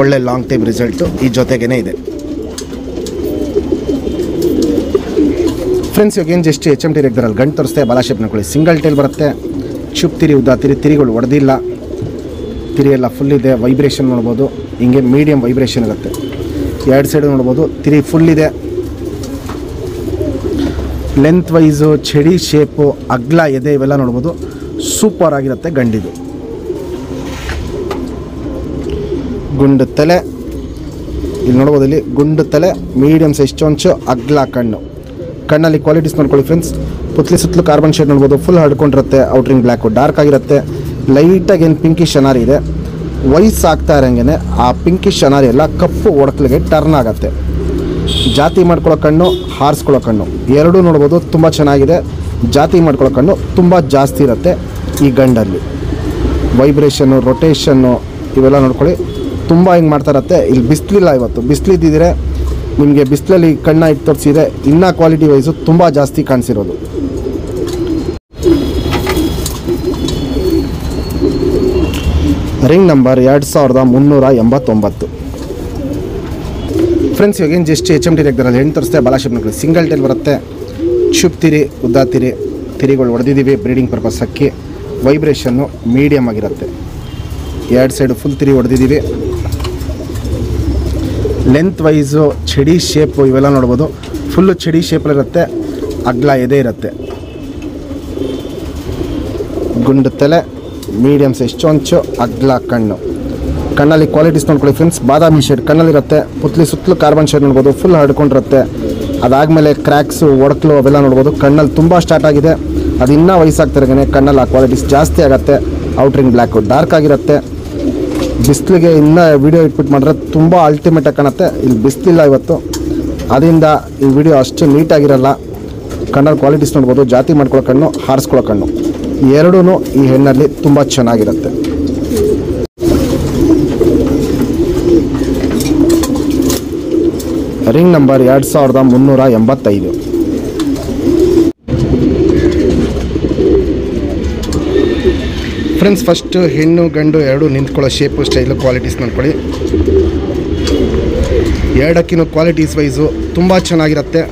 Speaker 1: ಒಳ್ಳೆ ಲಾಂಗ್ ಟೈಮ್ ರಿಸಲ್ಟು ಈ ಜೊತೆಗೇ ಇದೆ. ಫ್ರೆಂಡ್ಸ್ ಇವಾಗ ಏನು ಜಸ್ಟ್ ಎಚ್ ಎಂ ಟಿ ರೆಗ್ದರಲ್ಲಿ ಗಂಟು ತೋರಿಸ್ತೆ ಬಾಲ ಕೊಳಿ ಸಿಂಗಲ್ ಟೈಲ್ ಬರುತ್ತೆ. ಚುಪ್ ತಿರಿ ಉದ್ದ, ತಿರಿ ತಿರಿಗಳು ಒಡೆದಿಲ್ಲ. ತಿರಿ ಎಲ್ಲ ಫುಲ್ ಇದೆ ವೈಬ್ರೇಷನ್ ನೋಡ್ಬೋದು. ಹಿಂಗೆ ಮೀಡಿಯಮ್ ವೈಬ್ರೇಷನ್ ಇರುತ್ತೆ. ಎರಡು ಸೈಡು ನೋಡ್ಬೋದು, ತಿರಿ ಫುಲ್ ಇದೆ. ಲೆಂತ್ ವೈಸು ಚಡಿ ಶೇಪು ಅಗ್ಲ ಎದೆ ಇವೆಲ್ಲ ನೋಡ್ಬೋದು. ಸೂಪರ್ ಆಗಿರುತ್ತೆ ಗಂಡಿದು. ಗುಂಡು ತಲೆ. ಇಲ್ಲಿ ನೋಡ್ಬೋದು ಇಲ್ಲಿ ಗುಂಡು ತಲೆ ಮೀಡಿಯಮ್ ಸೈಜ್ ಚೊಂಚು, ಅಗ್ಲ ಕಣ್ಣು. ಕಣ್ಣಲ್ಲಿ ಕ್ವಾಲಿಟೀಸ್ ನೋಡ್ಕೊಳ್ಳಿ ಫ್ರೆಂಡ್ಸ್ ಪುತ್ಲಿ ಸುತ್ತಲೂ ಕಾರ್ಬನ್ ಶೇಡ್ ನೋಡ್ಬೋದು. ಫುಲ್ ಹಡ್ಕೊಂಡಿರುತ್ತೆ ಔಟ್ರಿಂಗ್ ಬ್ಲ್ಯಾಕು ಡಾರ್ಕ್ ಆಗಿರುತ್ತೆ. ಲೈಟಾಗಿ ಏನು ಪಿಂಕಿ ಶನಾರಿ ಇದೆ. ವಯಸ್ಸಾಗ್ತಾ ಇರೋಂಗೆ ಆ ಪಿಂಕಿ ಶನಾರಿ ಎಲ್ಲ ಕಪ್ಪು ಒಡಕ್ಲಿಗೆ ಟರ್ನ್ ಆಗುತ್ತೆ. ಜಾತಿ ಮಾಡ್ಕೊಳ್ಳೋ ಕಣ್ಣು, ಹಾರಿಸ್ಕೊಳ್ಳೋ ಕಣ್ಣು. ಎರಡೂ ನೋಡ್ಬೋದು ತುಂಬ ಚೆನ್ನಾಗಿದೆ. ಜಾತಿ ಮಾಡ್ಕೊಳ್ಳೋ ಕಣ್ಣು ತುಂಬ ಜಾಸ್ತಿ ಇರುತ್ತೆ ಈ ಗಂಡಲ್ಲಿ. ವೈಬ್ರೇಷನ್ನು ರೊಟೇಷನ್ನು ಇವೆಲ್ಲ ನೋಡ್ಕೊಳ್ಳಿ. ತುಂಬ ಹಿಂಗೆ ಮಾಡ್ತಾರತ್ತೆ. ಇಲ್ಲಿ ಬಿಸಿಲಿಲ್ಲ ಇವತ್ತು. ಬಿಸಿಲಿದ್ದಿದ್ರೆ ನಿಮಗೆ ಬಿಸಿಲಲ್ಲಿ ಕಣ್ಣ ಇಟ್ಟು ತೋರಿಸಿದ್ರೆ ಇನ್ನೂ ಕ್ವಾಲಿಟಿ ವೈಸು ತುಂಬ ಜಾಸ್ತಿ ಕಾಣಿಸಿರೋದು. ರಿಂಗ್ ನಂಬರ್ ಎರಡು ಸಾವಿರದ ಮುನ್ನೂರ ಎಂಬತ್ತೊಂಬತ್ತು. ಫ್ರೆಂಡ್ಸ್ ಇವಾಗ ಏನು ಜಸ್ಟ್ ಎಚ್ ಎಂ ಟಿ ತೆಗ್ದಾರಲ್ಲಿ, ಹೆಣ್ಣು ತರಿಸ್ತೆ ಬಾಲಾಶಿಪ್ ನಕಲಿ ಸಿಂಗಲ್ ಟೈಲ್ ಬರುತ್ತೆ. ಶುಭ್ ತಿರಿ, ಉದ್ದ ತಿರಿ, ತಿರಿಗಳು ಹೊಡೆದಿದ್ದೀವಿ ಬ್ರೀಡಿಂಗ್ ಪರ್ಪಸ್ ಅಕ್ಕಿ. ವೈಬ್ರೇಷನ್ನು ಮೀಡಿಯಮ್ ಆಗಿರುತ್ತೆ. ಎರಡು ಸೈಡು ಫುಲ್ ತಿರಿ ಹೊಡೆದಿದ್ದೀವಿ ಲೆಂತ್ ವೈಸು ಚಡಿ ಶೇಪು ಇವೆಲ್ಲ ನೋಡ್ಬೋದು. ಫುಲ್ಲು ಚಡಿ ಶೇಪಲ್ಲಿರುತ್ತೆ ಅಗ್ಲ ಎದೆ ಇರುತ್ತೆ. ಗುಂಡು ತಲೆ ಮೀಡಿಯಮ್ ಸೈಜ್ ಚೊಂಚು, ಅಗ್ಲ ಕಣ್ಣು. ಕಣ್ಣಲ್ಲಿ ಕ್ವಾಲಿಟೀಸ್ ನೋಡ್ಕೊಳ್ಳಿ ಫ್ರೆಂಡ್ಸ್ ಬಾದಾಮಿ ಶೇಡ್ ಕಣ್ಣಲ್ಲಿರುತ್ತೆ ಪುತ್ಲಿ ಸುತ್ತಲೂ ಕಾರ್ಬನ್ ಶೇಡ್ ನೋಡ್ಬೋದು. ಫುಲ್ ಹರ್ಡ್ಕೊಂಡಿರುತ್ತೆ. ಅದಾದಮೇಲೆ ಕ್ರ್ಯಾಕ್ಸು ಒಡಕ್ಲು ಅವೆಲ್ಲ ನೋಡ್ಬೋದು. ಕಣ್ಣಲ್ಲಿ ತುಂಬ ಸ್ಟಾರ್ಟ್ ಆಗಿದೆ. ಅದು ಇನ್ನೂ ವಯಸ್ಸಾಗ್ತಿರೋಂಗೆ ಕಣ್ಣಲ್ಲಿ ಆ ಕ್ವಾಲಿಟೀಸ್ ಜಾಸ್ತಿ ಆಗುತ್ತೆ. ಔಟ್ರಿಂಗ್ ಬ್ಲ್ಯಾಕು ಡಾರ್ಕ್ ಆಗಿರುತ್ತೆ. ಬಿಸಿಲಿಗೆ ಇನ್ನೂ ವಿಡಿಯೋ ಇಟ್ಬಿಟ್ಟು ಮಾಡಿದ್ರೆ ತುಂಬ ಅಲ್ಟಿಮೇಟಾಗಿ ಕಾಣುತ್ತೆ. ಇಲ್ಲಿ ಬಿಸಿಲಿಲ್ಲ ಇವತ್ತು. ಅದರಿಂದ ಈ ವಿಡಿಯೋ ಅಷ್ಟು ನೀಟಾಗಿರಲ್ಲ ಕಣ್ಣಲ್ಲಿ ಕ್ವಾಲಿಟೀಸ್ ನೋಡ್ಬೋದು ಜಾತಿ ಮಾಡ್ಕೊಳ್ಳೋ ಕಣ್ಣು, ಹಾರಿಸ್ಕೊಳ್ಳೋ ಕಣ್ಣು. ಎರಡೂ ಈ ಹೆಣ್ಣಲ್ಲಿ ತುಂಬ ಚೆನ್ನಾಗಿರುತ್ತೆ. ರಿಂಗ್ ನಂಬರ್ ಎರಡು ಸಾವಿರದ ಮುನ್ನೂರ ಎಂಬತ್ತೈದು. ಫ್ರೆಂಡ್ಸ್ ಫಸ್ಟು ಹೆಣ್ಣು, ಗಂಡು ಎರಡು ನಿಂತ್ಕೊಳ್ಳೋ ಶೇಪು ಸ್ಟೈಲು ಕ್ವಾಲಿಟೀಸ್ ನೋಡ್ಕೊಳ್ಳಿ. ಎರಡಕ್ಕಿನೂ ಕ್ವಾಲಿಟೀಸ್ ವೈಸು ತುಂಬ ಚೆನ್ನಾಗಿರುತ್ತೆ.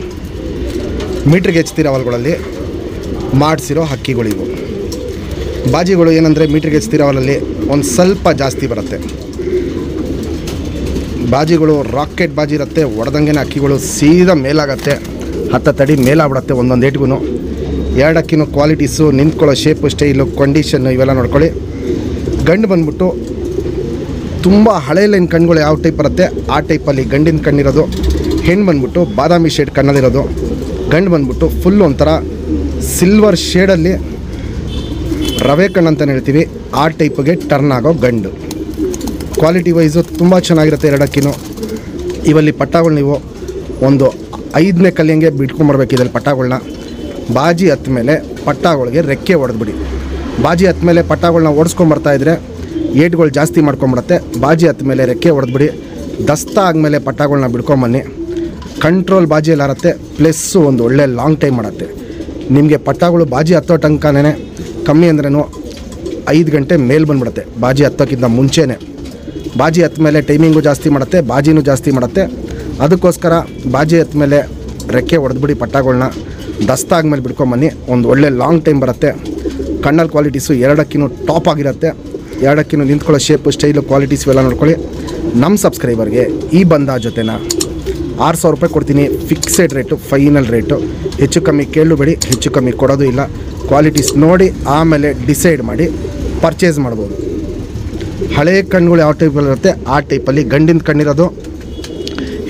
Speaker 1: ಮೀಟ್ರಿಗೆ ಹೆಚ್ಚುತ್ತೀರ ಅವಲ್ಗಳಲ್ಲಿ? ಮಾಡಿಸಿರೋ ಹಕ್ಕಿಗಳಿವು ಬಾಜಿಗಳು ಏನಂದರೆ ಮೀಟ್ರಿಗೆ ಹೆಚ್ಚುತ್ತೀರ ಅವಲಲ್ಲಿ? ಒಂದು ಸ್ವಲ್ಪ ಜಾಸ್ತಿ ಬರುತ್ತೆ. ಬಾಜಿಗಳು ರಾಕೆಟ್ ಬಾಜಿ ಇರುತ್ತೆ. ಒಡೆದಂಗೆ ಅಕ್ಕಿಗಳು ಸೀದಾ ಮೇಲಾಗತ್ತೆ. ಹತ್ತ ತಡಿ ಮೇಲಾಗ್ಬಿಡತ್ತೆ ಒಂದೊಂದು ಏಟ್ಗೂ ಎರಡಕ್ಕಿನೂ ಕ್ವಾಲಿಟೀಸು ನಿಂತ್ಕೊಳ್ಳೋ ಶೇಪು ಸ್ಟೈಲು ಕಂಡೀಷನ್ನು ಇವೆಲ್ಲ ನೋಡ್ಕೊಳ್ಳಿ. ಗಂಡು ಬಂದ್ಬಿಟ್ಟು ತುಂಬ ಹಳೆ ಲೈನ್ ಕಣ್ಗಳು ಯಾವ ಟೈಪ್ ಬರುತ್ತೆ, ಆ ಟೈಪಲ್ಲಿ ಗಂಡಿನ ಕಣ್ಣಿರೋದು, ಹೆಣ್ಣು ಬಂದ್ಬಿಟ್ಟು ಬಾದಾಮಿ ಶೇಡ್ ಕಣ್ಣಲ್ಲಿರೋದು. ಗಂಡು ಬಂದ್ಬಿಟ್ಟು ಫುಲ್ ಒಂಥರ ಸಿಲ್ವರ್ ಶೇಡಲ್ಲಿ ರವೆ ಕಣ್ಣು ಅಂತಲೇ ಹೇಳ್ತೀವಿ, ಆ ಟೈಪ್ಗೆ ಟರ್ನ್ ಆಗೋ ಗಂಡು. ಕ್ವಾಲಿಟಿ ವೈಸು ತುಂಬ ಚೆನ್ನಾಗಿರುತ್ತೆ ಎರಡಕ್ಕಿನೂ ಇವಲ್ಲಿ ಪಟ್ಟಾಗಳು ನೀವು ಒಂದು ಐದನೇ ಕಲ್ಲಿಯಂಗೆ ಬಿಟ್ಕೊಂಬರ್ಬೇಕು ಇದರಲ್ಲಿ ಪಟ್ಟಾಗಳನ್ನ ಬಾಜಿ ಹತ್ತ ಮೇಲೆ ಪಟ್ಟಾಗಳಿಗೆ ರೆಕ್ಕೆ ಹೊಡೆದ್ಬಿಡಿ ಬಾಜಿ ಹತ್ತ ಮೇಲೆ ಪಟ್ಟಾಗಳನ್ನ ಓಡಿಸ್ಕೊಂಬರ್ತಾ ಇದ್ರೆ ಏಟ್ಗಳು ಜಾಸ್ತಿ ಮಾಡ್ಕೊಂಬಿಡತ್ತೆ ಬಾಜಿ ಹತ್ತ ಮೇಲೆ ರೆಕ್ಕೆ ಹೊಡೆದ್ಬಿಡಿ ದಸ್ತ ಆದಮೇಲೆ ಪಟ್ಟಾಗಳನ್ನ ಬಿಡ್ಕೊಂಬನ್ನಿ. ಕಂಟ್ರೋಲ್ ಬಾಜಿಯಲ್ಲಿ ಹರತ್ತೆ ಪ್ಲಸ್ಸು ಒಂದು ಒಳ್ಳೆ ಲಾಂಗ್ ಟೈಮ್ ಮಾಡುತ್ತೆ ನಿಮಗೆ ಪಟ್ಟಾಗಳು ಬಾಜಿ ಹತ್ತೋ ಟಂಕನೇ ಕಮ್ಮಿ ಅಂದ್ರೂ ಐದು ಗಂಟೆ ಮೇಲೆ ಬಂದ್ಬಿಡುತ್ತೆ ಬಾಜಿ ಹತ್ತೋಕ್ಕಿಂತ ಮುಂಚೆನೇ. ಬಾಜಿ ಹತ್ತ ಮೇಲೆ ಟೈಮಿಂಗು ಜಾಸ್ತಿ ಮಾಡುತ್ತೆ, ಬಾಜಿನೂ ಜಾಸ್ತಿ ಮಾಡುತ್ತೆ. ಅದಕ್ಕೋಸ್ಕರ ಬಾಜಿ ಹತ್ತ ಮೇಲೆ ರೆಕ್ಕೆ ಹೊಡೆದ್ಬಿಡಿ ಪಟ್ಟಾಗಳನ್ನ ದಸ್ತ ಮೇಲೆ ಬಿಡ್ಕೊಂಬನ್ನಿ ಒಂದು ಒಳ್ಳೆ ಲಾಂಗ್ ಟೈಮ್ ಬರುತ್ತೆ. ಕಣ್ಣಲ್ಲಿ ಕ್ವಾಲಿಟೀಸು ಎರಡಕ್ಕಿನೂ ಟಾಪ್ ಆಗಿರುತ್ತೆ. ಎರಡಕ್ಕಿನೂ ನಿಂತ್ಕೊಳ್ಳೋ ಶೇಪು ಸ್ಟೈಲು ಕ್ವಾಲಿಟೀಸ್ ಇವೆಲ್ಲ ನೋಡ್ಕೊಳ್ಳಿ. ನಮ್ಮ ಸಬ್ಸ್ಕ್ರೈಬರ್ಗೆ ಈ ಬಂದ ಜೊತೆನ ಆರು ಸಾವಿರ ರೂಪಾಯಿ ಕೊಡ್ತೀನಿ. ಫಿಕ್ಸೆಡ್ ರೇಟು ಫೈನಲ್ ರೇಟು ಹೆಚ್ಚು ಕಮ್ಮಿ ಕೇಳಬೇಡಿ, ಹೆಚ್ಚು ಕಮ್ಮಿ ಕೊಡೋದು ಇಲ್ಲ. ಕ್ವಾಲಿಟೀಸ್ ನೋಡಿ, ಆಮೇಲೆ ಡಿಸೈಡ್ ಮಾಡಿ ಪರ್ಚೇಸ್ ಮಾಡ್ಬೋದು. ಹಳೆ ಕಣ್ಣುಗಳು ಯಾವ ಟೈಪಲ್ಲಿರುತ್ತೆ ಆ ಟೈಪಲ್ಲಿ ಗಂಡಿನ ಕಣ್ಣಿರೋದು,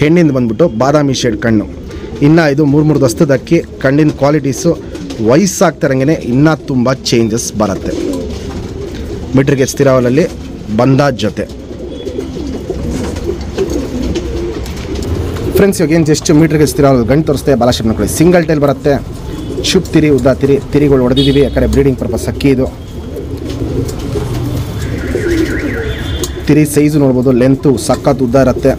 Speaker 1: ಹೆಣ್ಣಿಂದ ಬಂದ್ಬಿಟ್ಟು ಬಾದಾಮಿ ಶೇಡ್ ಕಣ್ಣು. ಇನ್ನು ಇದು ಮೂರು ಮೂರು ದಸ್ತದಕ್ಕಿ ಕಣ್ಣಿನ ಕ್ವಾಲಿಟೀಸು ವಯಸ್ಸಾಗ್ತಾರಂಗೆ ಇನ್ನೂ ತುಂಬ ಚೇಂಜಸ್ ಬರುತ್ತೆ. ಮೀಟ್ರಿಗೆ ಸ್ಥಿರಾವಲಲ್ಲಿ ಬಂದಾಜ್ ಜೊತೆ. ಫ್ರೆಂಡ್ಸ್ ಇವಾಗ ಏನು ಜಸ್ಟ್ ಮೀಟ್ರಿಗೆ ಸ್ಥಿರಾವಲ್ಲಿ ಗಂಟು ತೋರಿಸ್ತೆ ಬಾಲಾಶಿಪ್ ನೋಡ್ಕೊಳ್ಳಿ ಸಿಂಗಲ್ ಟೈಲ್ ಬರುತ್ತೆ. ಶುಪ್ ತಿರಿ, ಉದ್ದ ತಿರಿ, ತಿರಿಗಳು ಹೊಡೆದಿದ್ದೀವಿ ಯಾಕಂದರೆ ಬ್ರೀಡಿಂಗ್ ಪರ್ಪಸ್ ಅಕ್ಕಿ ಇದು. ತಿರಿ ಸೈಜು ನೋಡ್ಬೋದು ಲೆಂತು ಸಖತ್ ಉದ್ದ ಇರುತ್ತೆ.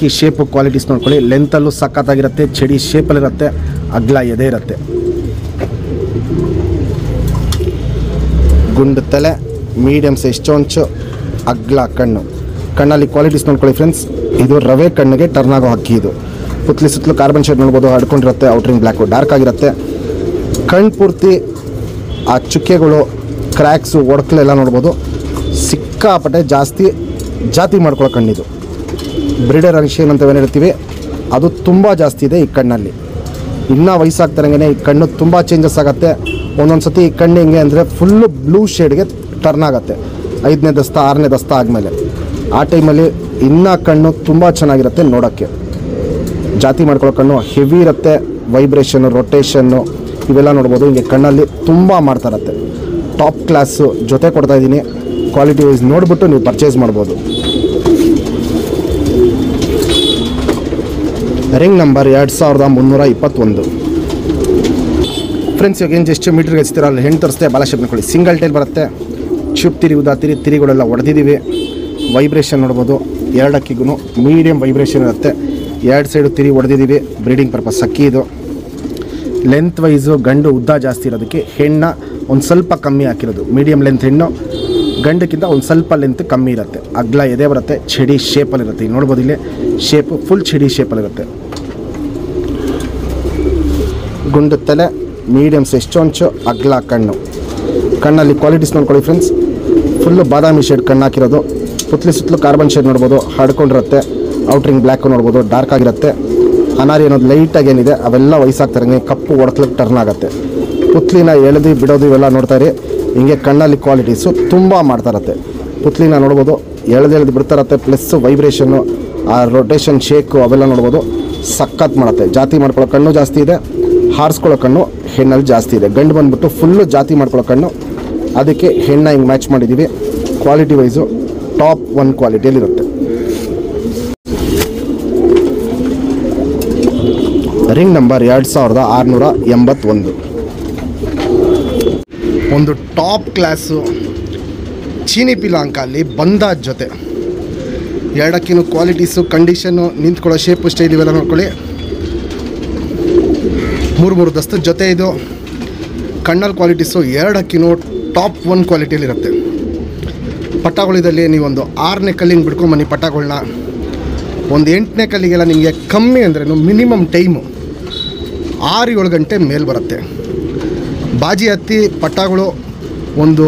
Speaker 1: ಹಕ್ಕಿ ಶೇಪ್ ಕ್ವಾಲಿಟೀಸ್ ನೋಡ್ಕೊಳ್ಳಿ. ಲೆಂತಲ್ಲೂ ಸಖತ್ತಾಗಿರುತ್ತೆ, ಚಡಿ ಶೇಪಲ್ಲಿರುತ್ತೆ ಅಗ್ಲ ಎದೆ ಇರುತ್ತೆ. ಗುಂಡು ತಲೆ ಮೀಡಿಯಮ್ ಸೈಜ್ ಚೊಂಚು, ಅಗ್ಲ ಕಣ್ಣು. ಕಣ್ಣಲ್ಲಿ ಕ್ವಾಲಿಟೀಸ್ ನೋಡ್ಕೊಳ್ಳಿ ಫ್ರೆಂಡ್ಸ್ ಇದು ರವೆ ಕಣ್ಣಿಗೆ ಟರ್ನ್ ಆಗೋ ಹಕ್ಕಿ ಇದು. ಪುತ್ಲಿ ಸುತ್ತಲೂ ಕಾರ್ಬನ್ ಶೇಡ್ ನೋಡ್ಬೋದು ಹಡ್ಕೊಂಡಿರುತ್ತೆ ಔಟ್ರಿಂಗ್ ಬ್ಲ್ಯಾಕು ಡಾರ್ಕ್ ಆಗಿರುತ್ತೆ. ಕಣ್ಣು ಪೂರ್ತಿ ಆ ಚುಕ್ಕೆಗಳು ಕ್ರ್ಯಾಕ್ಸು ಒಡಕಲೆಲ್ಲ ನೋಡ್ಬೋದು. ಸಿಕ್ಕಾಪಟ್ಟೆ ಜಾಸ್ತಿ ಜಾತಿ ಮಾಡ್ಕೊಳ್ಳೋ ಕಣ್ಣಿದು. ಬ್ರಿಡರ್ ಅನಿಷನ್ ಅಂತ ಏನು ಹೇಳ್ತೀವಿ. ಅದು ತುಂಬ ಜಾಸ್ತಿ ಇದೆ ಈ ಕಣ್ಣಲ್ಲಿ. ಇನ್ನೂ ವಯಸ್ಸಾಗ್ತಾರಂಗೆ ಈ ಕಣ್ಣು ತುಂಬ ಚೇಂಜಸ್ ಆಗುತ್ತೆ. ಒಂದೊಂದು ಸತಿ ಈ ಕಣ್ಣು ಹೆಂಗೆ ಅಂದರೆ ಫುಲ್ಲು ಬ್ಲೂ ಶೇಡ್ಗೆ ಟರ್ನ್ ಆಗುತ್ತೆ. ಐದನೇ ದಸ್ತ, ಆರನೇ ದಸ್ತ ಆದಮೇಲೆ. ಆ ಟೈಮಲ್ಲಿ ಇನ್ನೂ ಕಣ್ಣು ತುಂಬ ಚೆನ್ನಾಗಿರುತ್ತೆ ನೋಡೋಕ್ಕೆ. ಜಾತಿ ಮಾಡ್ಕೊಳ್ಳೋ ಕಣ್ಣು ಹೆವಿ ಇರುತ್ತೆ. ವೈಬ್ರೇಷನ್ನು ರೊಟೇಷನ್ನು ಇವೆಲ್ಲ ನೋಡ್ಬೋದು. ಹಿಂಗೆ ಕಣ್ಣಲ್ಲಿ ತುಂಬ ಮಾಡ್ತಾ ಇರತ್ತೆ. ಟಾಪ್ ಕ್ಲಾಸು ಜೊತೆ ಕೊಡ್ತಾ ಇದ್ದೀನಿ. ಕ್ವಾಲಿಟಿ ವೈಸ್ ನೋಡಿಬಿಟ್ಟು ನೀವು ಪರ್ಚೇಸ್ ಮಾಡ್ಬೋದು. ರಿಂಗ್ ನಂಬರ್ ಎರಡು ಸಾವಿರದ ಮುನ್ನೂರ ಇಪ್ಪತ್ತೊಂದು. ಫ್ರೆಂಡ್ಸ್ ಇವಾಗ ಏನು ಜಸ್ಟ್ ಮೀಟ್ರಿಗೆ ಹಚ್ತೀರ ಅಲ್ಲಿ ಹೆಣ್ಣು ತರಿಸ್ತೆ ಬಾಲಾಶೇಪ್ ಕೊಡಿ. ಸಿಂಗಲ್ ಟೈಲ್ ಬರುತ್ತೆ. ಚುಪ್ ತಿರಿ ಉದಾ ತಿರಿ, ತಿರಿಗಳೆಲ್ಲ ಹೊಡೆದಿದ್ದೀವಿ ವೈಬ್ರೇಷನ್ ನೋಡ್ಬೋದು. ಎರಡಕ್ಕಿಗೂ ಮೀಡಿಯಮ್ ವೈಬ್ರೇಷನ್ ಇರುತ್ತೆ. ಎರಡು ಸೈಡು ತಿರಿ ಹೊಡೆದಿದ್ದೀವಿ ಬ್ರೀಡಿಂಗ್ ಪರ್ಪಸ್ ಅಕ್ಕಿ ಇದು. ಲೆಂತ್ ವೈಸು ಗಂಡು ಉದ್ದ ಜಾಸ್ತಿ ಇರೋದಕ್ಕೆ ಹೆಣ್ಣ ಒಂದು ಸ್ವಲ್ಪ ಕಮ್ಮಿ ಹಾಕಿರೋದು. ಮೀಡಿಯಂ ಲೆಂತ್ ಹೆಣ್ಣು, ಗಂಡಕ್ಕಿಂತ ಒಂದು ಸ್ವಲ್ಪ ಲೆಂತ್ ಕಮ್ಮಿ ಇರುತ್ತೆ. ಅಗ್ಲ ಎದೆ ಬರುತ್ತೆ, ಚಡಿ ಶೇಪಲ್ಲಿರುತ್ತೆ ಈಗ ನೋಡ್ಬೋದು ಇಲ್ಲಿ ಶೇಪು ಫುಲ್ ಚಡಿ ಶೇಪಲ್ಲಿರುತ್ತೆ ಗುಂಡು ತಲೆ ಮೀಡಿಯಮ್ ಸೈಜ್ ಚೊಂಚು, ಅಗ್ಲ ಕಣ್ಣು. ಕಣ್ಣಲ್ಲಿ ಕ್ವಾಲಿಟೀಸ್ ನೋಡ್ಕೊಳ್ಳಿ ಫ್ರೆಂಡ್ಸ್ ಫುಲ್ಲು ಬಾದಾಮಿ ಶೇಡ್ ಕಣ್ಣು ಹಾಕಿರೋದು. ಪುತ್ಲಿ ಸುತ್ತಲೂ ಕಾರ್ಬನ್ ಶೇಡ್ ನೋಡ್ಬೋದು ಹಡ್ಕೊಂಡಿರುತ್ತೆ ಔಟ್ರಿಂಗ್ ಬ್ಲ್ಯಾಕ್ ನೋಡ್ಬೋದು ಡಾರ್ಕ್ ಆಗಿರುತ್ತೆ. ಅನಾರಿ ಅನ್ನೋದು ಲೈಟಾಗಿ ಏನಿದೆ, ಅವೆಲ್ಲ ವಯಸ್ಸಾಗ್ತಾರಂಗೆ ಕಪ್ಪು ಒಡಕ್ಲಿಕ್ಕೆ ಟರ್ನ್ ಆಗುತ್ತೆ. ಪುತ್ಲಿನ ಎಳೆದು, ಬಿಡೋದು ಇವೆಲ್ಲ ನೋಡ್ತಾ ಇರಿ. ಹಿಂಗೆ ಕಣ್ಣಲ್ಲಿ ಕ್ವಾಲಿಟೀಸು ತುಂಬ ಮಾಡ್ತಾ ಇರತ್ತೆ. ಪುತ್ಲಿನ ನೋಡ್ಬೋದು, ಎಳೆದು ಎಳೆದು ಬಿಡ್ತಾ ಇರತ್ತೆ. ಪ್ಲಸ್ ವೈಬ್ರೇಷನ್ನು ಆ ರೊಟೇಷನ್ ಶೇಕು ಅವೆಲ್ಲ ನೋಡ್ಬೋದು, ಸಖತ್ ಮಾಡುತ್ತೆ. ಜಾತಿ ಮಾಡ್ಕೊಳ್ಳೋ ಕಣ್ಣು ಜಾಸ್ತಿ ಇದೆ. ಹಾರಿಸ್ಕೊಳ್ಳೋ ಕಣ್ಣು ಹೆಣ್ಣಲ್ಲಿ ಜಾಸ್ತಿ ಇದೆ. ಗಂಡು ಬಂದ್ಬಿಟ್ಟು ಫುಲ್ಲು ಜಾತಿ ಮಾಡ್ಕೊಳ್ಳೋ ಕಣ್ಣು. ಅದಕ್ಕೆ ಹೆಣ್ಣ ಹಿಂಗೆ ಮ್ಯಾಚ್ ಮಾಡಿದ್ದೀವಿ ಕ್ವಾಲಿಟಿ ವೈಸು ಟಾಪ್ ಒನ್ ಕ್ವಾಲಿಟಿಯಲ್ಲಿರುತ್ತೆ ರಿಂಗ್ ನಂಬರ್ ಎರಡು ಸಾವಿರದ ಆರುನೂರ ಎಂಬತ್ತೊಂದು. ಒಂದು ಟಾಪ್ ಕ್ಲಾಸು ಚೀನಿ ಪಿಲಾಂಕ ಅಲ್ಲಿ ಬಂದ ಜೊತೆ. ಎರಡಕ್ಕಿನ್ನೂ ಕ್ವಾಲಿಟೀಸು ಕಂಡೀಷನ್ನು ನಿಂತ್ಕೊಳ್ಳೋ ಶೇಪು ಸ್ಟೈಲ್ ಇವೆಲ್ಲ ನೋಡ್ಕೊಳ್ಳಿ. ಮೂರು ಮೂರು ದಸ್ತದ ಜೊತೆ ಇದು. ಕಣ್ಣಲ್ ಕ್ವಾಲಿಟೀಸು ಎರಡಕ್ಕಿನೂ ಟಾಪ್ ಒನ್ ಕ್ವಾಲಿಟಿಯಲ್ಲಿರುತ್ತೆ ಪಟ್ಟಗಳಿದಲ್ಲಿ ನೀವೊಂದು ಆರನೇ ಕಲ್ಲಿಂಗ್ ಬಿಡ್ಕೊಂಬನ್ನಿ ಪಟ್ಟಗಳನ್ನ ಒಂದು ಎಂಟನೇ ಕಲ್ಲಿಗೆಲ್ಲ ನಿಮಗೆ ಕಮ್ಮಿ ಅಂದ್ರೂ ಮಿನಿಮಮ್ ಟೈಮು ಆರು ಏಳು ಗಂಟೆ ಮೇಲೆ ಬರುತ್ತೆ. ಬಾಜಿ ಹತ್ತಿ, ಪಟ್ಟಗಳು ಒಂದು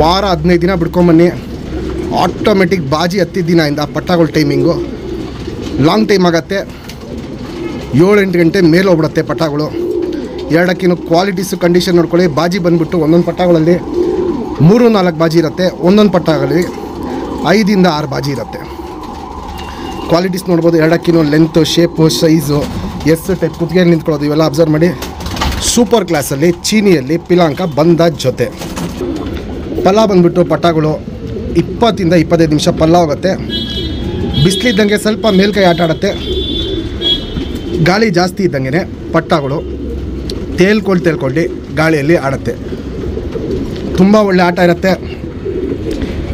Speaker 1: ವಾರ ಹದಿನೈದು ದಿನ ಬಿಡ್ಕೊಂಬನ್ನಿ ಆಟೋಮೆಟಿಕ್ ಬಾಜಿ ಹತ್ತಿದ ದಿನದಿಂದ ಪಟ್ಟಗಳ ಟೈಮಿಂಗು ಲಾಂಗ್ ಟೈಮ್ ಆಗುತ್ತೆ. ಏಳು ಎಂಟು ಗಂಟೆ ಮೇಲೆ ಹೋಗ್ಬಿಡುತ್ತೆ ಪಟಾಗಳು. ಎರಡಕ್ಕಿನ್ನು ಕ್ವಾಲಿಟೀಸು ಕಂಡೀಷನ್ ನೋಡ್ಕೊಳ್ಳಿ. ಬಾಜಿ ಬಂದ್ಬಿಟ್ಟು ಒಂದೊಂದು ಪಟ್ಟಾಗಳಲ್ಲಿ ಮೂರು ನಾಲ್ಕು ಬಾಜಿ ಇರುತ್ತೆ, ಒಂದೊಂದು ಪಟ್ಟಾಗಲ್ಲಿ ಐದಿಂದ ಆರು ಬಾಜಿ ಇರುತ್ತೆ. ಕ್ವಾಲಿಟೀಸ್ ನೋಡ್ಬೋದು. ಎರಡಕ್ಕಿನೂ length shape size S type ಕುತ್ತಿಗೆ ನಿಂತ್ಕೊಳ್ಳೋದು ಇವೆಲ್ಲ ಅಬ್ಸರ್ವ್ ಮಾಡಿ. ಸೂಪರ್ ಕ್ಲಾಸಲ್ಲಿ ಚೀನಿಯಲ್ಲಿ ಪಿಲಾಂಕ ಬಂದ ಜೊತೆ. ಪಲ್ಲ ಬಂದ್ಬಿಟ್ಟು ಪಟಾಗಳು ಇಪ್ಪತ್ತಿಂದ ಇಪ್ಪತ್ತೈದು ನಿಮಿಷ ಪಲ್ಲ ಹೋಗುತ್ತೆ. ಬಿಸಿಲಿದ್ದಂಗೆ ಸ್ವಲ್ಪ ಮೇಲ್ಕೈ ಆಟ ಆಡುತ್ತೆ. ಗಾಳಿ ಜಾಸ್ತಿ ಇದ್ದಂಗೆ ಪಟ್ಟಾಗಳು ತೇಲ್ಕೊಂಡು ತೇಲ್ಕೊಂಡು ಗಾಳಿಯಲ್ಲಿ ಆಡುತ್ತೆ. ತುಂಬ ಒಳ್ಳೆ ಆಟ ಇರುತ್ತೆ.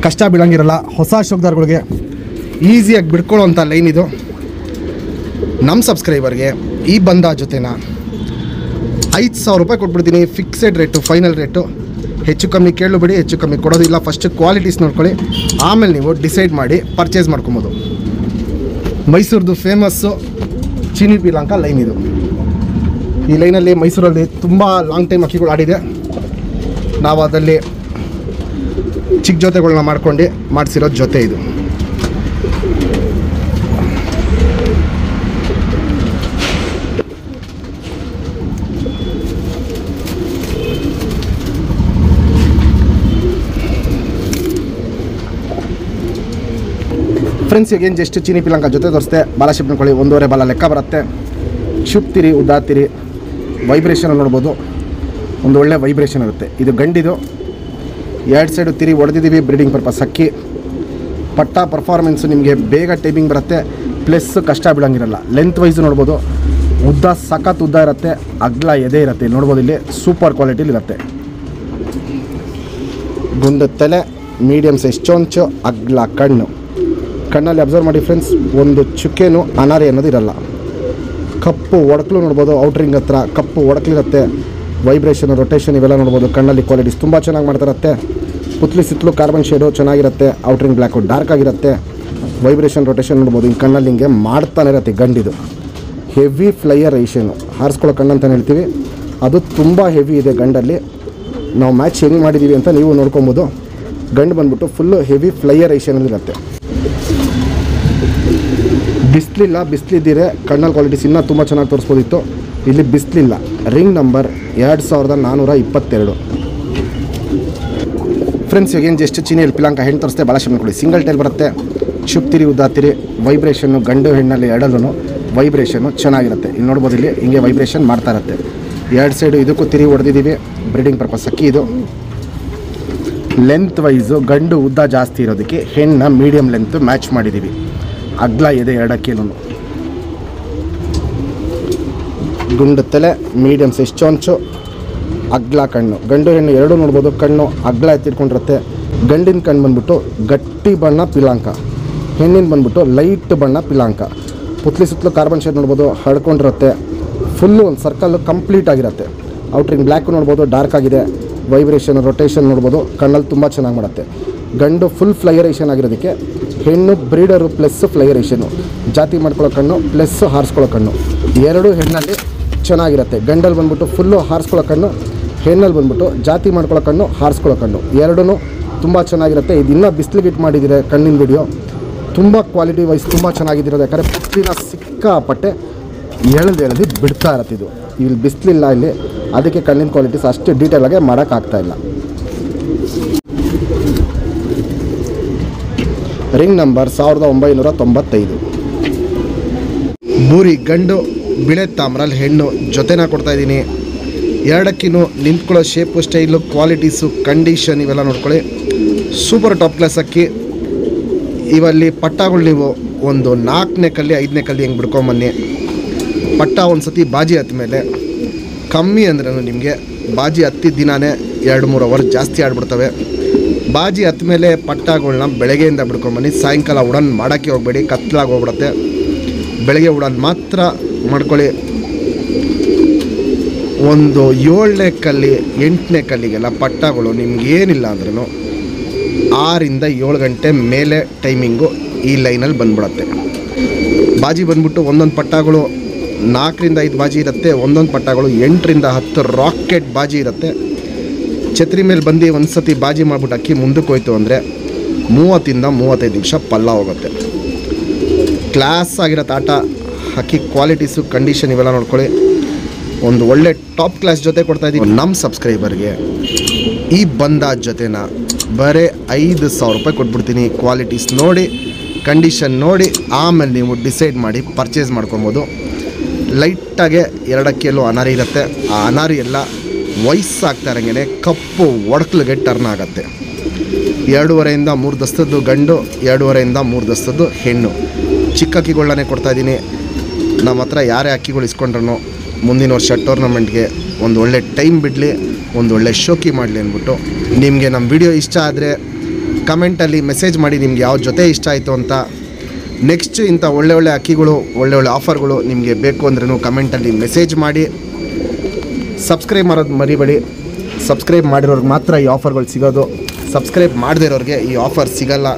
Speaker 1: ಕಷ್ಟ ಬೀಳಂಗಿರಲ್ಲ ಹೊಸ ಶೋಕ್ದಾರ್ಗಳಿಗೆ ಈಸಿಯಾಗಿ ಬಿಡ್ಕೊಳ್ಳೋವಂಥ ಲೈನ್ ಇದು. ನಮ್ಮ ಸಬ್ಸ್ಕ್ರೈಬರ್ಗೆ ಈ ಬಂದ ಜೊತೆನ ಐದು ಸಾವಿರ ರೂಪಾಯಿ ಕೊಟ್ಬಿಡ್ತೀನಿ. Fixed rate, final rate. ಹೆಚ್ಚು ಕಮ್ಮಿ ಕೇಳಬೇಡಿ, ಹೆಚ್ಚು ಕಮ್ಮಿ ಕೊಡೋದಿಲ್ಲ. ಫಸ್ಟ್ ಕ್ವಾಲಿಟೀಸ್ ನೋಡ್ಕೊಳ್ಳಿ. ಆಮೇಲೆ ನೀವು ಡಿಸೈಡ್ ಮಾಡಿ ಪರ್ಚೇಸ್ ಮಾಡ್ಕೊಬೋದು. ಮೈಸೂರದು ಫೇಮಸ್ಸು ಚೀನಿ ಪಿಲಾಂಕ ಲೈನ್ ಇದು. ಈ ಲೈನಲ್ಲಿ ಮೈಸೂರಲ್ಲಿ ತುಂಬ ಲಾಂಗ್ ಟೈಮ್ ಅಕ್ಕಿಗಳು ಆಡಿದೆ. ನಾವು ಅದರಲ್ಲಿ ಚಿಕ್ಕ ಜೊತೆಗಳನ್ನ ಮಾಡ್ಕೊಂಡು ಮಾಡಿಸಿರೋ ಜೊತೆ ಇದು. ಈಗ ಏನು ಜಸ್ಟ್ ಚೀನಿ ಪಿಲಂಕ ಜೊತೆ ತೋರಿಸ್ತೆ ಬಾಲ ಶಿಪ್ ನೋಡಿ ಒಂದೂವರೆ ಬಾಲ ಲೆಕ್ಕ ಬರುತ್ತೆ. ಶುಪ್ತಿರಿ ಉದ್ದಾತಿರಿ ವೈಬ್ರೇಷನ್ ನೋಡ್ಬೋದು. ಒಂದು ಒಳ್ಳೆ ವೈಬ್ರೇಷನ್ ಇರುತ್ತೆ. ಇದು ಗಂಡಿದು. ಎರಡು ಸೈಡು ತಿರಿ ಹೊಡೆದಿದ್ದೀವಿ ಬ್ರೀಡಿಂಗ್ ಪರ್ಪಸ್ ಅಕ್ಕಿ ಪಟ್ಟ ಪರ್ಫಾರ್ಮೆನ್ಸು ನಿಮಗೆ ಬೇಗ ಟೈಮಿಂಗ್ ಬರುತ್ತೆ. ಪ್ಲಸ್ ಕಷ್ಟ ಬೀಳಂಗಿರಲ್ಲ. ಲೆಂತ್ ವೈಸ್ ನೋಡ್ಬೋದು. ಉದ್ದ ಸಖತ್ ಉದ್ದ ಇರುತ್ತೆ. ಅಗ್ಲ ಎದೆ ಇರುತ್ತೆ. ನೋಡ್ಬೋದು ಇಲ್ಲಿ ಸೂಪರ್ ಕ್ವಾಲಿಟಿಲಿ ಇರುತ್ತೆ. ಗುಂಡು ತಲೆ ಮೀಡಿಯಮ್ ಸೈಜ್ ಚೊಂಚು, ಅಗ್ಲ ಕಣ್ಣು. ಕಣ್ಣಲ್ಲಿ ಅಬ್ಸರ್ವ್ ಮಾಡಿ ಫ್ರೆಂಡ್ಸ್ ಒಂದು ಚುಕ್ಕೆನೂ ಅನಾರಿ ಅನ್ನೋದು ಇರಲ್ಲ. ಕಪ್ಪು ಒಡಕಲು ನೋಡ್ಬೋದು ಔಟ್ರಿಂಗ್ ಹತ್ರ ಕಪ್ಪು ಒಡಕಲಿರುತ್ತೆ ವೈಬ್ರೇಷನ್ ರೊಟೇಷನ್ ಇವೆಲ್ಲ ನೋಡ್ಬೋದು, ಕಣ್ಣಲ್ಲಿ ಕ್ವಾಲಿಟೀಸ್ ತುಂಬ ಚೆನ್ನಾಗಿ ಮಾಡ್ತಾರತ್ತೆ. ಪುತ್ಲಿ ಸುತ್ತಲೂ ಕಾರ್ಬನ್ ಶೇಡು ಚೆನ್ನಾಗಿರುತ್ತೆ ಔಟ್ರಿಂಗ್ ಬ್ಲ್ಯಾಕು ಡಾರ್ಕ್ ಆಗಿರುತ್ತೆ. ವೈಬ್ರೇಷನ್ ರೊಟೇಷನ್ ನೋಡ್ಬೋದು ಹಿಂಗೆ ಕಣ್ಣಲ್ಲಿ ಹಿಂಗೆ ಮಾಡ್ತಾನೆ ಇರುತ್ತೆ ಗಂಡಿದು. ಹೆವಿ ಫ್ಲೈಯರ್ ಏಷಿಯನು ಹಾರಿಸ್ಕೊಳ್ಳೋ ಕಣ್ಣು ಅಂತ ಹೇಳ್ತೀವಿ. ಅದು ತುಂಬ ಹೆವಿ ಇದೆ ಗಂಡಲ್ಲಿ. ನಾವು ಮ್ಯಾಚ್ ಹೆಂಗೆ ಮಾಡಿದ್ದೀವಿ ಅಂತ ನೀವು ನೋಡ್ಕೊಬೋದು. ಗಂಡು ಬಂದ್ಬಿಟ್ಟು ಫುಲ್ಲು ಹೆವಿ ಫ್ಲೈಯರ್ ಏಷಿಯನಲ್ಲಿ ಇರುತ್ತೆ ಬಿಸಿಲಿಲ್ಲ ಬಿಸಿಲಿದ್ದೀರೆ ಕಣ್ಣಲ್ಲಿ ಕ್ವಾಲಿಟೀಸ್ ಇನ್ನೂ ತುಂಬ ಚೆನ್ನಾಗಿ ತೋರಿಸ್ಬೋದಿತ್ತು. ಇಲ್ಲಿ ಬಿಸಿಲಿಲ್ಲ. ರಿಂಗ್ ನಂಬರ್ ಎರಡು ಸಾವಿರದ ನಾನ್ನೂರ ಇಪ್ಪತ್ತೆರಡು. ಫ್ರೆಂಡ್ಸ್ ಇವಾಗ ಏನು ಜಸ್ಟ್ ಚೀನಿಯಲ್ಲಿ ಪಿಲಾಂಕ ಹೆಣ್ಣು ತೋರಿಸ್ತೆ ಭಾಳ ಶಬ್ದ ಕೊಡಿ. ಸಿಂಗಲ್ ಟೈಲ್ ಬರುತ್ತೆ. ಶುಕ್ತಿರಿ ಉದ್ದಾತಿರಿ ವೈಬ್ರೇಷನ್ನು ಗಂಡು ಹೆಣ್ಣಲ್ಲಿ ಎರಡಲ್ಲೂ ವೈಬ್ರೇಷನ್ನು ಚೆನ್ನಾಗಿರುತ್ತೆ. ಇಲ್ಲಿ ನೋಡ್ಬೋದು ಇಲ್ಲಿ, ಹಿಂಗೆ ವೈಬ್ರೇಷನ್ ಮಾಡ್ತಾ ಇರುತ್ತೆ. ಎರಡು ಸೈಡು ಇದಕ್ಕೂ ತಿರಿ ಹೊಡೆದಿದ್ದೀವಿ ಬ್ರೀಡಿಂಗ್ ಪರ್ಪಸ್ ಅಕ್ಕಿ ಇದು. ಲೆಂತ್ ವೈಸು ಗಂಡು ಉದ್ದ ಜಾಸ್ತಿ ಇರೋದಕ್ಕೆ ಹೆಣ್ಣ ಮೀಡಿಯಮ್ ಲೆಂತ್ ಮ್ಯಾಚ್ ಮಾಡಿದ್ದೀವಿ ಅಗ್ಲ ಇದೆ ಎರಡಕ್ಕೇನು ಗುಂಡು ತಲೆ ಮೀಡಿಯಮ್ ಸೈಜ್ ಚೊಂಚು, ಅಗ್ಲ ಕಣ್ಣು. ಗಂಡು ಹೆಣ್ಣು ಎರಡೂ ನೋಡ್ಬೋದು. ಕಣ್ಣು ಅಗ್ಲ ಎತ್ತಿಟ್ಕೊಂಡಿರುತ್ತೆ. ಗಂಡಿನ ಕಣ್ಣು ಬಂದ್ಬಿಟ್ಟು ಗಟ್ಟಿ ಬಣ್ಣ ಪಿಲಾಂಕ. ಹೆಣ್ಣಿನ ಬಂದ್ಬಿಟ್ಟು ಲೈಟ್ ಬಣ್ಣ ಪಿಲಾಂಕ. ಪುತ್ಲಿ ಸುತ್ತಲೂ ಕಾರ್ಬನ್ ಶೇಡ್ ನೋಡ್ಬೋದು. ಹಡ್ಕೊಂಡಿರುತ್ತೆ ಫುಲ್ಲು ಒಂದು ಸರ್ಕಲ್ ಕಂಪ್ಲೀಟ್ ಆಗಿರುತ್ತೆ. ಔಟ್ರಿಂಗ್ ಬ್ಲ್ಯಾಕು ನೋಡ್ಬೋದು. ಡಾರ್ಕ್ ಆಗಿದೆ. ವೈಬ್ರೇಷನ್ ರೊಟೇಷನ್ ನೋಡ್ಬೋದು. ಕಣ್ಣಲ್ಲಿ ತುಂಬ ಚೆನ್ನಾಗಿ ಮಾಡುತ್ತೆ. ಗಂಡು ಫುಲ್ ಫ್ಲೈಯರೇಷನ್ ಆಗಿರೋದಕ್ಕೆ, ಹೆಣ್ಣು ಬ್ರೀಡರು ಪ್ಲಸ್ ಫ್ಲೈಯರೇಷನು ಜಾತಿ ಮಾಡ್ಕೊಳ್ಳೋ ಕಣ್ಣು ಪ್ಲಸ್ ಹಾರಿಸ್ಕೊಳ್ಳೋ ಕಣ್ಣು. ಎರಡು ಹೆಣ್ಣಲ್ಲಿ ಚೆನ್ನಾಗಿರುತ್ತೆ. ಗಂಡಲ್ಲಿ ಬಂದ್ಬಿಟ್ಟು ಫುಲ್ಲು ಹಾರಿಸ್ಕೊಳ್ಳೋ ಕಣ್ಣು, ಹೆಣ್ಣಲ್ಲಿ ಬಂದ್ಬಿಟ್ಟು ಜಾತಿ ಮಾಡ್ಕೊಳ್ಳೋ ಕಣ್ಣು, ಹಾರಿಸ್ಕೊಳ್ಳೋ ಕಣ್ಣು. ಎರಡೂ ತುಂಬ ಚೆನ್ನಾಗಿರುತ್ತೆ. ಇದು ಇನ್ನೂ ಬಿಸಿಲಿಗೆ ಇಟ್ಟು ಮಾಡಿದ್ದೀರ ಕಣ್ಣಿನ ವಿಡಿಯೋ ತುಂಬ ಕ್ವಾಲಿಟಿ ವೈಸ್ ತುಂಬ ಚೆನ್ನಾಗಿದ್ದಿರೋದು. ಯಾಕಂದರೆ ಬಿಸಿಲಿನ ಸಿಕ್ಕಾಪಟ್ಟೆ ಎಳ್ದು ಎಳೆದು ಬಿಡ್ತಾ ಇರತ್ತೆ ಇದು. ಇಲ್ಲಿ ಬಿಸಿಲಿಲ್ಲ ಇಲ್ಲಿ. ಅದಕ್ಕೆ ಕಣ್ಣಿನ ಕ್ವಾಲಿಟೀಸ್ ಅಷ್ಟು ಡೀಟೇಲಾಗೆ ಮಾಡೋಕ್ಕಾಗ್ತಾ ಇಲ್ಲ ರಿಂಗ್ ನಂಬರ್ ಸಾವಿರದ ಒಂಬೈನೂರ ತೊಂಬತ್ತೈದು. ಬೂರಿ ಗಂಡು, ಬಿಳೆ ತಾಮ್ರಲ್ಲಿ ಹೆಣ್ಣು ಜೊತೆನ ಕೊಡ್ತಾ ಇದ್ದೀನಿ. ಎರಡಕ್ಕಿನೂ ನಿಂತ್ಕೊಳ್ಳೋ ಶೇಪು ಸ್ಟೈಲು ಕ್ವಾಲಿಟೀಸು ಕಂಡೀಷನ್ ಇವೆಲ್ಲ ನೋಡ್ಕೊಳ್ಳಿ. ಸೂಪರ್ ಟಾಪ್ ಕ್ಲಾಸ್ ಅಕ್ಕಿ. ಇವಲ್ಲಿ ಪಟ್ಟಗಳು ನೀವು ಒಂದು ನಾಲ್ಕನೇ ಕಲ್ಲಿ, ಐದನೇ ಕಲ್ಲಿ ಹೆಂಗೆ ಬಿಡ್ಕೊಂಬನ್ನಿ. ಪಟ್ಟ ಒಂದು ಸತಿ ಬಾಜಿ ಹತ್ತ ಮೇಲೆ. ಕಮ್ಮಿ ಅಂದ್ರೂ ನಿಮಗೆ? ಬಾಜಿ ಹತ್ತಿದ ದಿನಾನೇ ಎರಡು ಮೂರು ಅವರ್ ಜಾಸ್ತಿ ಆಡ್ಬಿಡ್ತವೆ. ಬಾಜಿ ಹತ್ತ ಮೇಲೆ ಪಟ್ಟಗಳನ್ನ ಬೆಳಗ್ಗೆಯಿಂದ ಬಿಡ್ಕೊಂಬನ್ನಿ ಸಾಯಂಕಾಲ ಉಡನ್ ಮಾಡೋಕ್ಕೆ ಹೋಗಬೇಡಿ, ಕತ್ಲಾಗಿ ಹೋಗ್ಬಿಡುತ್ತೆ. ಬೆಳಗ್ಗೆ ಉಡನ್ ಮಾತ್ರ ಮಾಡ್ಕೊಳ್ಳಿ. ಒಂದು ಏಳನೇ ಕಲ್ಲಿ, ಎಂಟನೇ ಕಲ್ಲಿಗೆಲ್ಲ ಪಟ್ಟಗಳು ನಿಮ್ಗೇನಿಲ್ಲ ಅಂದ್ರೂ ಆರಿಂದ ಏಳು ಗಂಟೆ ಮೇಲೆ ಟೈಮಿಂಗು ಈ ಲೈನಲ್ಲಿ ಬಂದ್ಬಿಡತ್ತೆ. ಬಾಜಿ ಬಂದ್ಬಿಟ್ಟು ಒಂದೊಂದು ಪಟ್ಟಗಳು ನಾಲ್ಕರಿಂದ ಐದು ಬಾಜಿ ಇರುತ್ತೆ, ಒಂದೊಂದು ಪಟ್ಟಗಳು ಎಂಟರಿಂದ ಹತ್ತು ರಾಕೆಟ್ ಬಾಜಿ ಇರುತ್ತೆ. ಛತ್ರಿ ಮೇಲೆ ಬಂದು ಒಂದು ಸತಿ ಬಾಜಿ ಮಾಡಿಬಿಟ್ಟು ಅಕ್ಕಿ ಮುಂದಕ್ಕೆ ಹೋಯ್ತು ಅಂದರೆ ಮೂವತ್ತಿಂದ ಮೂವತ್ತೈದು ನಿಮಿಷ ಪಲ್ಲ ಹೋಗುತ್ತೆ. ಕ್ಲಾಸ್ ಆಗಿರತ್ತೆ ಆಟ ಅಕ್ಕಿ ಕ್ವಾಲಿಟೀಸು ಕಂಡೀಷನ್ ಇವೆಲ್ಲ ನೋಡ್ಕೊಳ್ಳಿ. ಒಂದು ಒಳ್ಳೆ ಟಾಪ್ ಕ್ಲಾಸ್ ಜೊತೆ ಕೊಡ್ತಾ ಇದ್ದೀವಿ ನಮ್ಮ ಸಬ್ಸ್ಕ್ರೈಬರ್ಗೆ ಈ ಬಂದ ಜೊತೆನ ಬರೀ ಐದು ಸಾವಿರ ರೂಪಾಯಿ ಕೊಟ್ಬಿಡ್ತೀನಿ. ಕ್ವಾಲಿಟೀಸ್ ನೋಡಿ ಕಂಡೀಷನ್ ನೋಡಿ, ಆಮೇಲೆ ನೀವು ಡಿಸೈಡ್ ಮಾಡಿ ಪರ್ಚೇಸ್ ಮಾಡ್ಕೊಬೋದು. ಲೈಟಾಗೆ ಎರಡಕ್ಕಿಯಲ್ಲೂ ಅನಾರಿ ಇರುತ್ತೆ. ಆ ಅನಾರಿ ಎಲ್ಲ ವಯಸ್ಸಾಗ್ತಾ ಇರಂಗೆ ಕಪ್ಪು ಒಡಕ್ಲಿಗೆ ಟರ್ನ್ ಆಗುತ್ತೆ. ಎರಡೂವರೆಯಿಂದ ಮೂರು ದಸ್ತದ್ದು ಗಂಡು, ಎರಡೂವರೆಯಿಂದ ಮೂರು ದಸ್ತದ್ದು ಹೆಣ್ಣು. ಚಿಕ್ಕ ಅಕ್ಕಿಗಳನ್ನೇ ಕೊಡ್ತಾಯಿದ್ದೀನಿ ನಮ್ಮ ಹತ್ರ ಯಾರೇ ಅಕ್ಕಿಗಳು ಇಸ್ಕೊಂಡ್ರೂ ಮುಂದಿನ ವರ್ಷ ಟೂರ್ನಮೆಂಟ್ಗೆ ಒಂದು ಒಳ್ಳೆ ಟೈಮ್ ಬಿಡಲಿ, ಒಂದು ಒಳ್ಳೆ ಶೋಕಿ ಮಾಡಲಿ ಅಂದ್ಬಿಟ್ಟು ನಿಮಗೆ ನಮ್ಮ ವಿಡಿಯೋ ಇಷ್ಟ ಆದರೆ ಕಮೆಂಟಲ್ಲಿ ಮೆಸೇಜ್ ಮಾಡಿ ನಿಮ್ಗೆ ಯಾವ ಜೊತೆ ಇಷ್ಟ ಆಯಿತು ಅಂತ. ನೆಕ್ಸ್ಟ್ ಇಂಥ ಒಳ್ಳೆ ಒಳ್ಳೆ ಅಕ್ಕಿಗಳು, ಒಳ್ಳೆ ಒಳ್ಳೆ ಆಫರ್ಗಳು ನಿಮಗೆ ಬೇಕು ಅಂದ್ರೂ ಕಮೆಂಟಲ್ಲಿ ಮೆಸೇಜ್ ಮಾಡಿ. ಸಬ್ಸ್ಕ್ರೈಬ್ ಮಾಡೋದು ಮರಿಬೇಡಿ. ಸಬ್ಸ್ಕ್ರೈಬ್ ಮಾಡಿರೋರ್ಗೆ ಮಾತ್ರ ಈ ಆಫರ್ಗಳು ಸಿಗೋದು. ಸಬ್ಸ್ಕ್ರೈಬ್ ಮಾಡದೇ ಇರೋರಿಗೆ ಈ ಆಫರ್ ಸಿಗಲ್ಲ.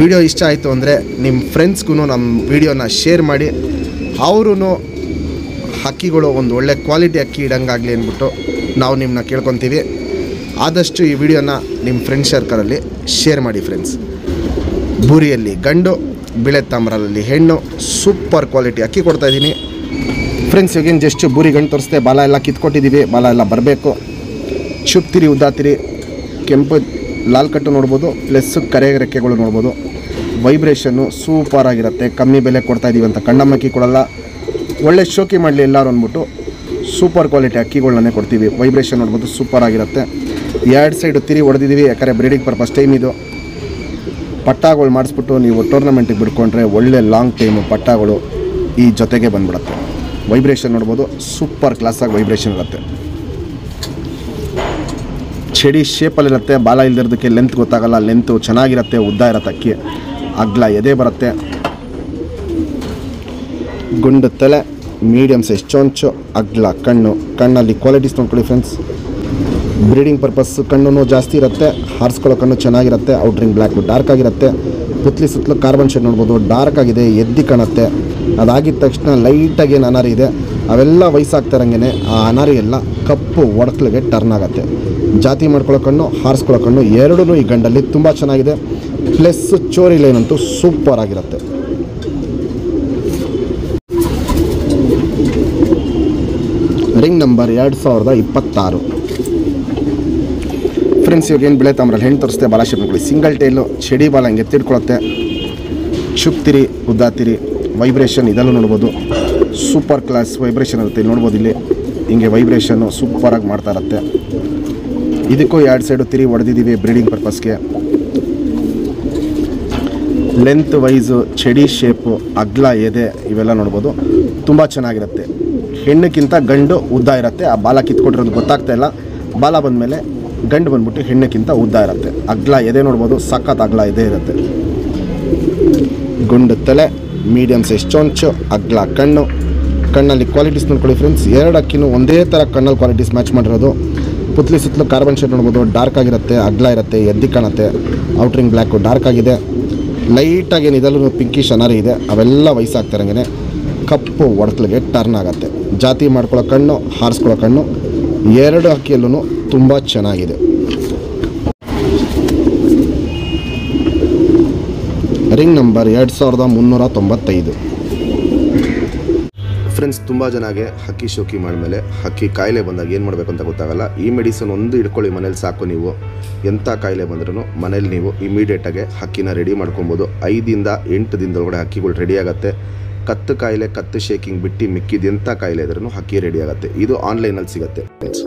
Speaker 1: ವಿಡಿಯೋ ಇಷ್ಟ ಆಯಿತು ಅಂದರೆ ನಿಮ್ಮ ಫ್ರೆಂಡ್ಸ್ಗೂ ನಮ್ಮ ವಿಡಿಯೋನ ಶೇರ್ ಮಾಡಿ. ಅವರೂ ಅಕ್ಕಿಗಳು ಒಂದು ಒಳ್ಳೆ ಕ್ವಾಲಿಟಿ ಅಕ್ಕಿ ಇಡಂಗಾಗಲಿ ಅಂದ್ಬಿಟ್ಟು ನಾವು ನಿಮ್ಮನ್ನ ಕೇಳ್ಕೊತೀವಿ. ಆದಷ್ಟು ಈ ವಿಡಿಯೋನ ನಿಮ್ಮ ಫ್ರೆಂಡ್ ಸರ್ಕಲಲ್ಲಿ ಶೇರ್ ಮಾಡಿ ಫ್ರೆಂಡ್ಸ್ ಬೂರಿಯಲ್ಲಿ ಗಂಡು, ಬಿಳೆ ತಾಮ್ರಲ್ಲಿ ಹೆಣ್ಣು ಸೂಪರ್ ಕ್ವಾಲಿಟಿ ಅಕ್ಕಿ ಕೊಡ್ತಾಯಿದ್ದೀನಿ ಫ್ರೆಂಡ್ಸ್ ಇವಾಗೇನು ಜಸ್ಟ್ ಬೂರಿ ಗಂಟು ತೋರಿಸ್ದೆ, ಬಾಲ ಎಲ್ಲ ಕಿತ್ಕೊಟ್ಟಿದ್ದೀವಿ ಬಾಲ ಎಲ್ಲ ಬರಬೇಕು. ಚುಪ್ತಿರಿ ಉದ್ದಾತಿರಿ ಕೆಂಪು, ಲಾಲ್ ಕಟ್ಟು ನೋಡ್ಬೋದು ಪ್ಲಸ್ ಕರೆ ರೆಕ್ಕೆಗಳು ನೋಡ್ಬೋದು. ವೈಬ್ರೇಷನ್ನು ಸೂಪರ್ ಆಗಿರುತ್ತೆ, ಕಮ್ಮಿ ಬೆಲೆ ಕೊಡ್ತಾ ಇದ್ದೀವಿ ಅಂತ ಕಣ್ಣಮ್ಮಕ್ಕಿ ಕೊಡಲ್ಲ. ಒಳ್ಳೆ ಶೋಕಿ ಮಾಡಲಿ ಎಲ್ಲರೂ ಅಂದ್ಬಿಟ್ಟು ಸೂಪರ್ ಕ್ವಾಲಿಟಿ ಅಕ್ಕಿಗಳನ್ನೇ ಕೊಡ್ತೀವಿ. ವೈಬ್ರೇಷನ್ ನೋಡ್ಬೋದು ಸೂಪರ್ ಆಗಿರುತ್ತೆ. ಎರಡು ಸೈಡು ತಿರಿ ಹೊಡೆದಿದ್ದೀವಿ ಯಾಕಂದರೆ ಬ್ರೀಡಿಂಗ್ ಪರ್ಪಸ್ ಟೈಮ್ ಇದು. ಪಟ್ಟಾಗಳು ಮಾಡಿಸ್ಬಿಟ್ಟು ನೀವು ಟೂರ್ನಮೆಂಟಿಗೆ ಬಿಡ್ಕೊಂಡ್ರೆ ಒಳ್ಳೆ ಲಾಂಗ್ ಟೈಮು ಪಟ್ಟಾಗಳು ಈ ಜೊತೆಗೆ ಬಂದ್ಬಿಡುತ್ತೆ. ವೈಬ್ರೇಷನ್ ನೋಡ್ಬೋದು. ಸೂಪರ್ ಕ್ಲಾಸಾಗಿ ವೈಬ್ರೇಷನ್ ಇರುತ್ತೆ. ಚಡಿ ಶೇಪಲ್ಲಿರುತ್ತೆ ಬಾಲ ಇಲ್ದಿರೋದಕ್ಕೆ ಲೆಂತ್ ಗೊತ್ತಾಗಲ್ಲ. ಲೆಂತು ಚೆನ್ನಾಗಿರುತ್ತೆ, ಉದ್ದ ಇರುತ್ತೆ ಅಕ್ಕಿ. ಅಗ್ಲ ಎದೆ ಬರುತ್ತೆ. ಗುಂಡು ತಲೆ ಮೀಡಿಯಮ್ ಸೈಜ್ ಚೊಂಚು, ಅಗ್ಲ ಕಣ್ಣು. ಕಣ್ಣಲ್ಲಿ ಕ್ವಾಲಿಟೀಸ್ ನೋಡ್ಕೊಳ್ಳಿ ಫ್ರೆಂಡ್ಸ್ ಬ್ರೀಡಿಂಗ್ ಪರ್ಪಸ್ ಕಣ್ಣು ಜಾಸ್ತಿ ಇರುತ್ತೆ. ಹಾರಿಸ್ಕೊಳ್ಳೋ ಕಣ್ಣು ಚೆನ್ನಾಗಿರುತ್ತೆ. ಔಟ್ರಿಂಗ್ ಬ್ಲ್ಯಾಕ್ ಡಾರ್ಕ್ ಆಗಿರುತ್ತೆ. ಪುತ್ಲಿ ಸುತ್ತಲೂ ಕಾರ್ಬನ್ ಶೇಡ್ ನೋಡ್ಬೋದು. ಡಾರ್ಕ್ ಆಗಿದೆ, ಎದ್ದಿ ಕಾಣುತ್ತೆ. ಅದಾಗಿದ ತಕ್ಷಣ ಲೈಟಾಗಿ ಏನು ಅನಾರಿ ಇದೆ, ಅವೆಲ್ಲ ವಯಸ್ಸಾಗ್ತಾರಂಗೆ ಆ ಅನಾರಿ ಎಲ್ಲ ಕಪ್ಪು ಒಡಕ್ಲಿಗೆ ಟರ್ನ್ ಆಗುತ್ತೆ. ಜಾತಿ ಮಾಡ್ಕೊಳ್ಳೋ ಕಣ್ಣು ಹಾರಿಸ್ಕೊಳ್ಳೋ ಎರಡೂ ಈ ಗಂಡಲ್ಲಿ ತುಂಬ ಚೆನ್ನಾಗಿದೆ. ಪ್ಲಸ್ ಚೋರಿ ಲೈನಂತೂ ಸೂಪರ್ ಆಗಿರುತ್ತೆ. ರಿಂಗ್ ನಂಬರ್ ಎರಡು ಸಾವಿರದ ಇಪ್ಪತ್ತಾರು. ಫ್ರೆಂಡ್ಸ್ ಇವಾಗ ಏನು ಬೆಳೆ ತಾಮ್ರಲ್ಲಿ ಹೆಣ್ಣು ತೋರಿಸ್ತೆ ಬಾಲ ಶೇಪ್ ಸಿಂಗಲ್ ಟೈಲು ಚಡಿ ಬಾಲ ಹಂಗೆ ತಿಳ್ಕೊಳತ್ತೆ ಚುಪ್ತಿರಿ, ಉದ್ದಾತಿರಿ ವೈಬ್ರೇಷನ್ ಇದೆಲ್ಲ ನೋಡ್ಬೋದು. ಸೂಪರ್ ಕ್ಲಾಸ್ ವೈಬ್ರೇಷನ್ ಇರುತ್ತೆ. ಇಲ್ಲಿ ನೋಡ್ಬೋದು ಇಲ್ಲಿ. ಹಿಂಗೆ ವೈಬ್ರೇಷನ್ನು ಸೂಪರಾಗಿ ಮಾಡ್ತಾ ಇರುತ್ತೆ. ಇದಕ್ಕೂ ಎರಡು ಸೈಡು ತಿರಿ ಹೊಡೆದಿದ್ದೀವಿ ಬ್ರೀಡಿಂಗ್ ಪರ್ಪಸ್ಗೆ ಲೆಂತ್ ವೈಸು ಚಡಿ ಶೇಪು ಅಗ್ಲ, ಎದೆ ಇವೆಲ್ಲ ನೋಡ್ಬೋದು. ತುಂಬ ಚೆನ್ನಾಗಿರುತ್ತೆ. ಹೆಣ್ಣಕ್ಕಿಂತ ಗಂಡು ಉದ್ದ ಇರುತ್ತೆ. ಆ ಬಾಲ ಕಿತ್ಕೊಟ್ಟಿರೋದು ಗೊತ್ತಾಗ್ತಾ ಇಲ್ಲ. ಬಾಲ ಬಂದಮೇಲೆ ಗಂಡು ಬಂದ್ಬಿಟ್ಟು ಹೆಣ್ಣಕ್ಕಿಂತ ಉದ್ದ ಇರುತ್ತೆ. ಅಗ್ಲ, ಎದೆ ನೋಡ್ಬೋದು. ಸಖತ್ ಅಗ್ಲ, ಎದೆ ಇರುತ್ತೆ. ಗುಂಡು ತಲೆ. ಮೀಡಿಯಮ್ ಸೈಜ್ ಚೊಂಚು, ಅಗ್ಲ ಕಣ್ಣು, ಕಣ್ಣಲ್ಲಿ ಕ್ವಾಲಿಟೀಸ್ ನೋಡ್ಕೊಳ್ಳಿ ಫ್ರೆಂಡ್ಸ್ ಎರಡು ಅಕ್ಕಿನೂ ಒಂದೇ ಥರ ಕಣ್ಣಲ್ಲಿ ಕ್ವಾಲಿಟೀಸ್ ಮ್ಯಾಚ್ ಮಾಡಿರೋದು. ಪುತ್ಲಿ ಸುತ್ತಲೂ ಕಾರ್ಬನ್ ಶೇಡ್ ನೋಡ್ಬೋದು ಡಾರ್ಕ್ ಆಗಿರುತ್ತೆ, ಅಗ್ಲ ಇರುತ್ತೆ, ಎದ್ದಿ ಕಾಣುತ್ತೆ. ಔಟ್ರಿಂಗ್ ಬ್ಲ್ಯಾಕು ಡಾರ್ಕ್ ಆಗಿದೆ. ಲೈಟಾಗಿ ಏನು ಪಿಂಕಿ ಪಿಂಕಿಶ್ ಅನಾರಿ ಇದೆ. ಅವೆಲ್ಲ ವಯಸ್ಸಾಗ್ತಿರಂಗೆ ಕಪ್ಪು ಒಡಕ್ಲಿಗೆ ಟರ್ನ್ ಆಗುತ್ತೆ. ಜಾತಿ ಮಾಡ್ಕೊಳ್ಳೋ ಕಣ್ಣು, ಹಾರಿಸ್ಕೊಳ್ಳೋ ಕಣ್ಣು, ಎರಡು ಅಕ್ಕಿಯಲ್ಲೂ ತುಂಬ ಚೆನ್ನಾಗಿದೆ. ನಂಬರ್ ಎರಡು ಸಾವಿರದ ಮುನ್ನೂರ ತೊಂಬತ್ತೈದು. ಫ್ರೆಂಡ್ಸ್ ತುಂಬ ಜನಗೆ ಹಕ್ಕಿ ಶೋಕಿ ಮಾಡಿದ್ಮೇಲೆ ಹಕ್ಕಿ ಕಾಯಿಲೆ ಬಂದಾಗ ಏನು ಮಾಡಬೇಕು ಅಂತ ಗೊತ್ತಾಗಲ್ಲ. ಈ ಮೆಡಿಸನ್ ಒಂದು ಇಟ್ಕೊಳ್ಳಿ ಮನೇಲಿ ಸಾಕು ನೀವು. ಎಂಥ ಕಾಯಿಲೆ ಬಂದ್ರೂ ಮನೇಲಿ ನೀವು ಇಮಿಡಿಯೇಟಾಗಿ ಹಕ್ಕಿನ ರೆಡಿ ಮಾಡ್ಕೊಬೋದು. ಐದಿಂದ ಎಂಟು ದಿನದೊಳಗಡೆ ಹಕ್ಕಿಗಳು ರೆಡಿ ಆಗುತ್ತೆ. ಕತ್ತು ಕಾಯಿಲೆ, ಕತ್ತು ಶೇಕಿಂಗ್ ಬಿಟ್ಟು ಮಿಕ್ಕಿದ ಎಂಥ ಕಾಯಿಲೆ ಇದ್ರೂ ಹಕ್ಕಿ ರೆಡಿ ಆಗುತ್ತೆ. ಇದು ಆನ್ಲೈನಲ್ಲಿ ಸಿಗುತ್ತೆ. ಫ್ರೆಂಡ್ಸ್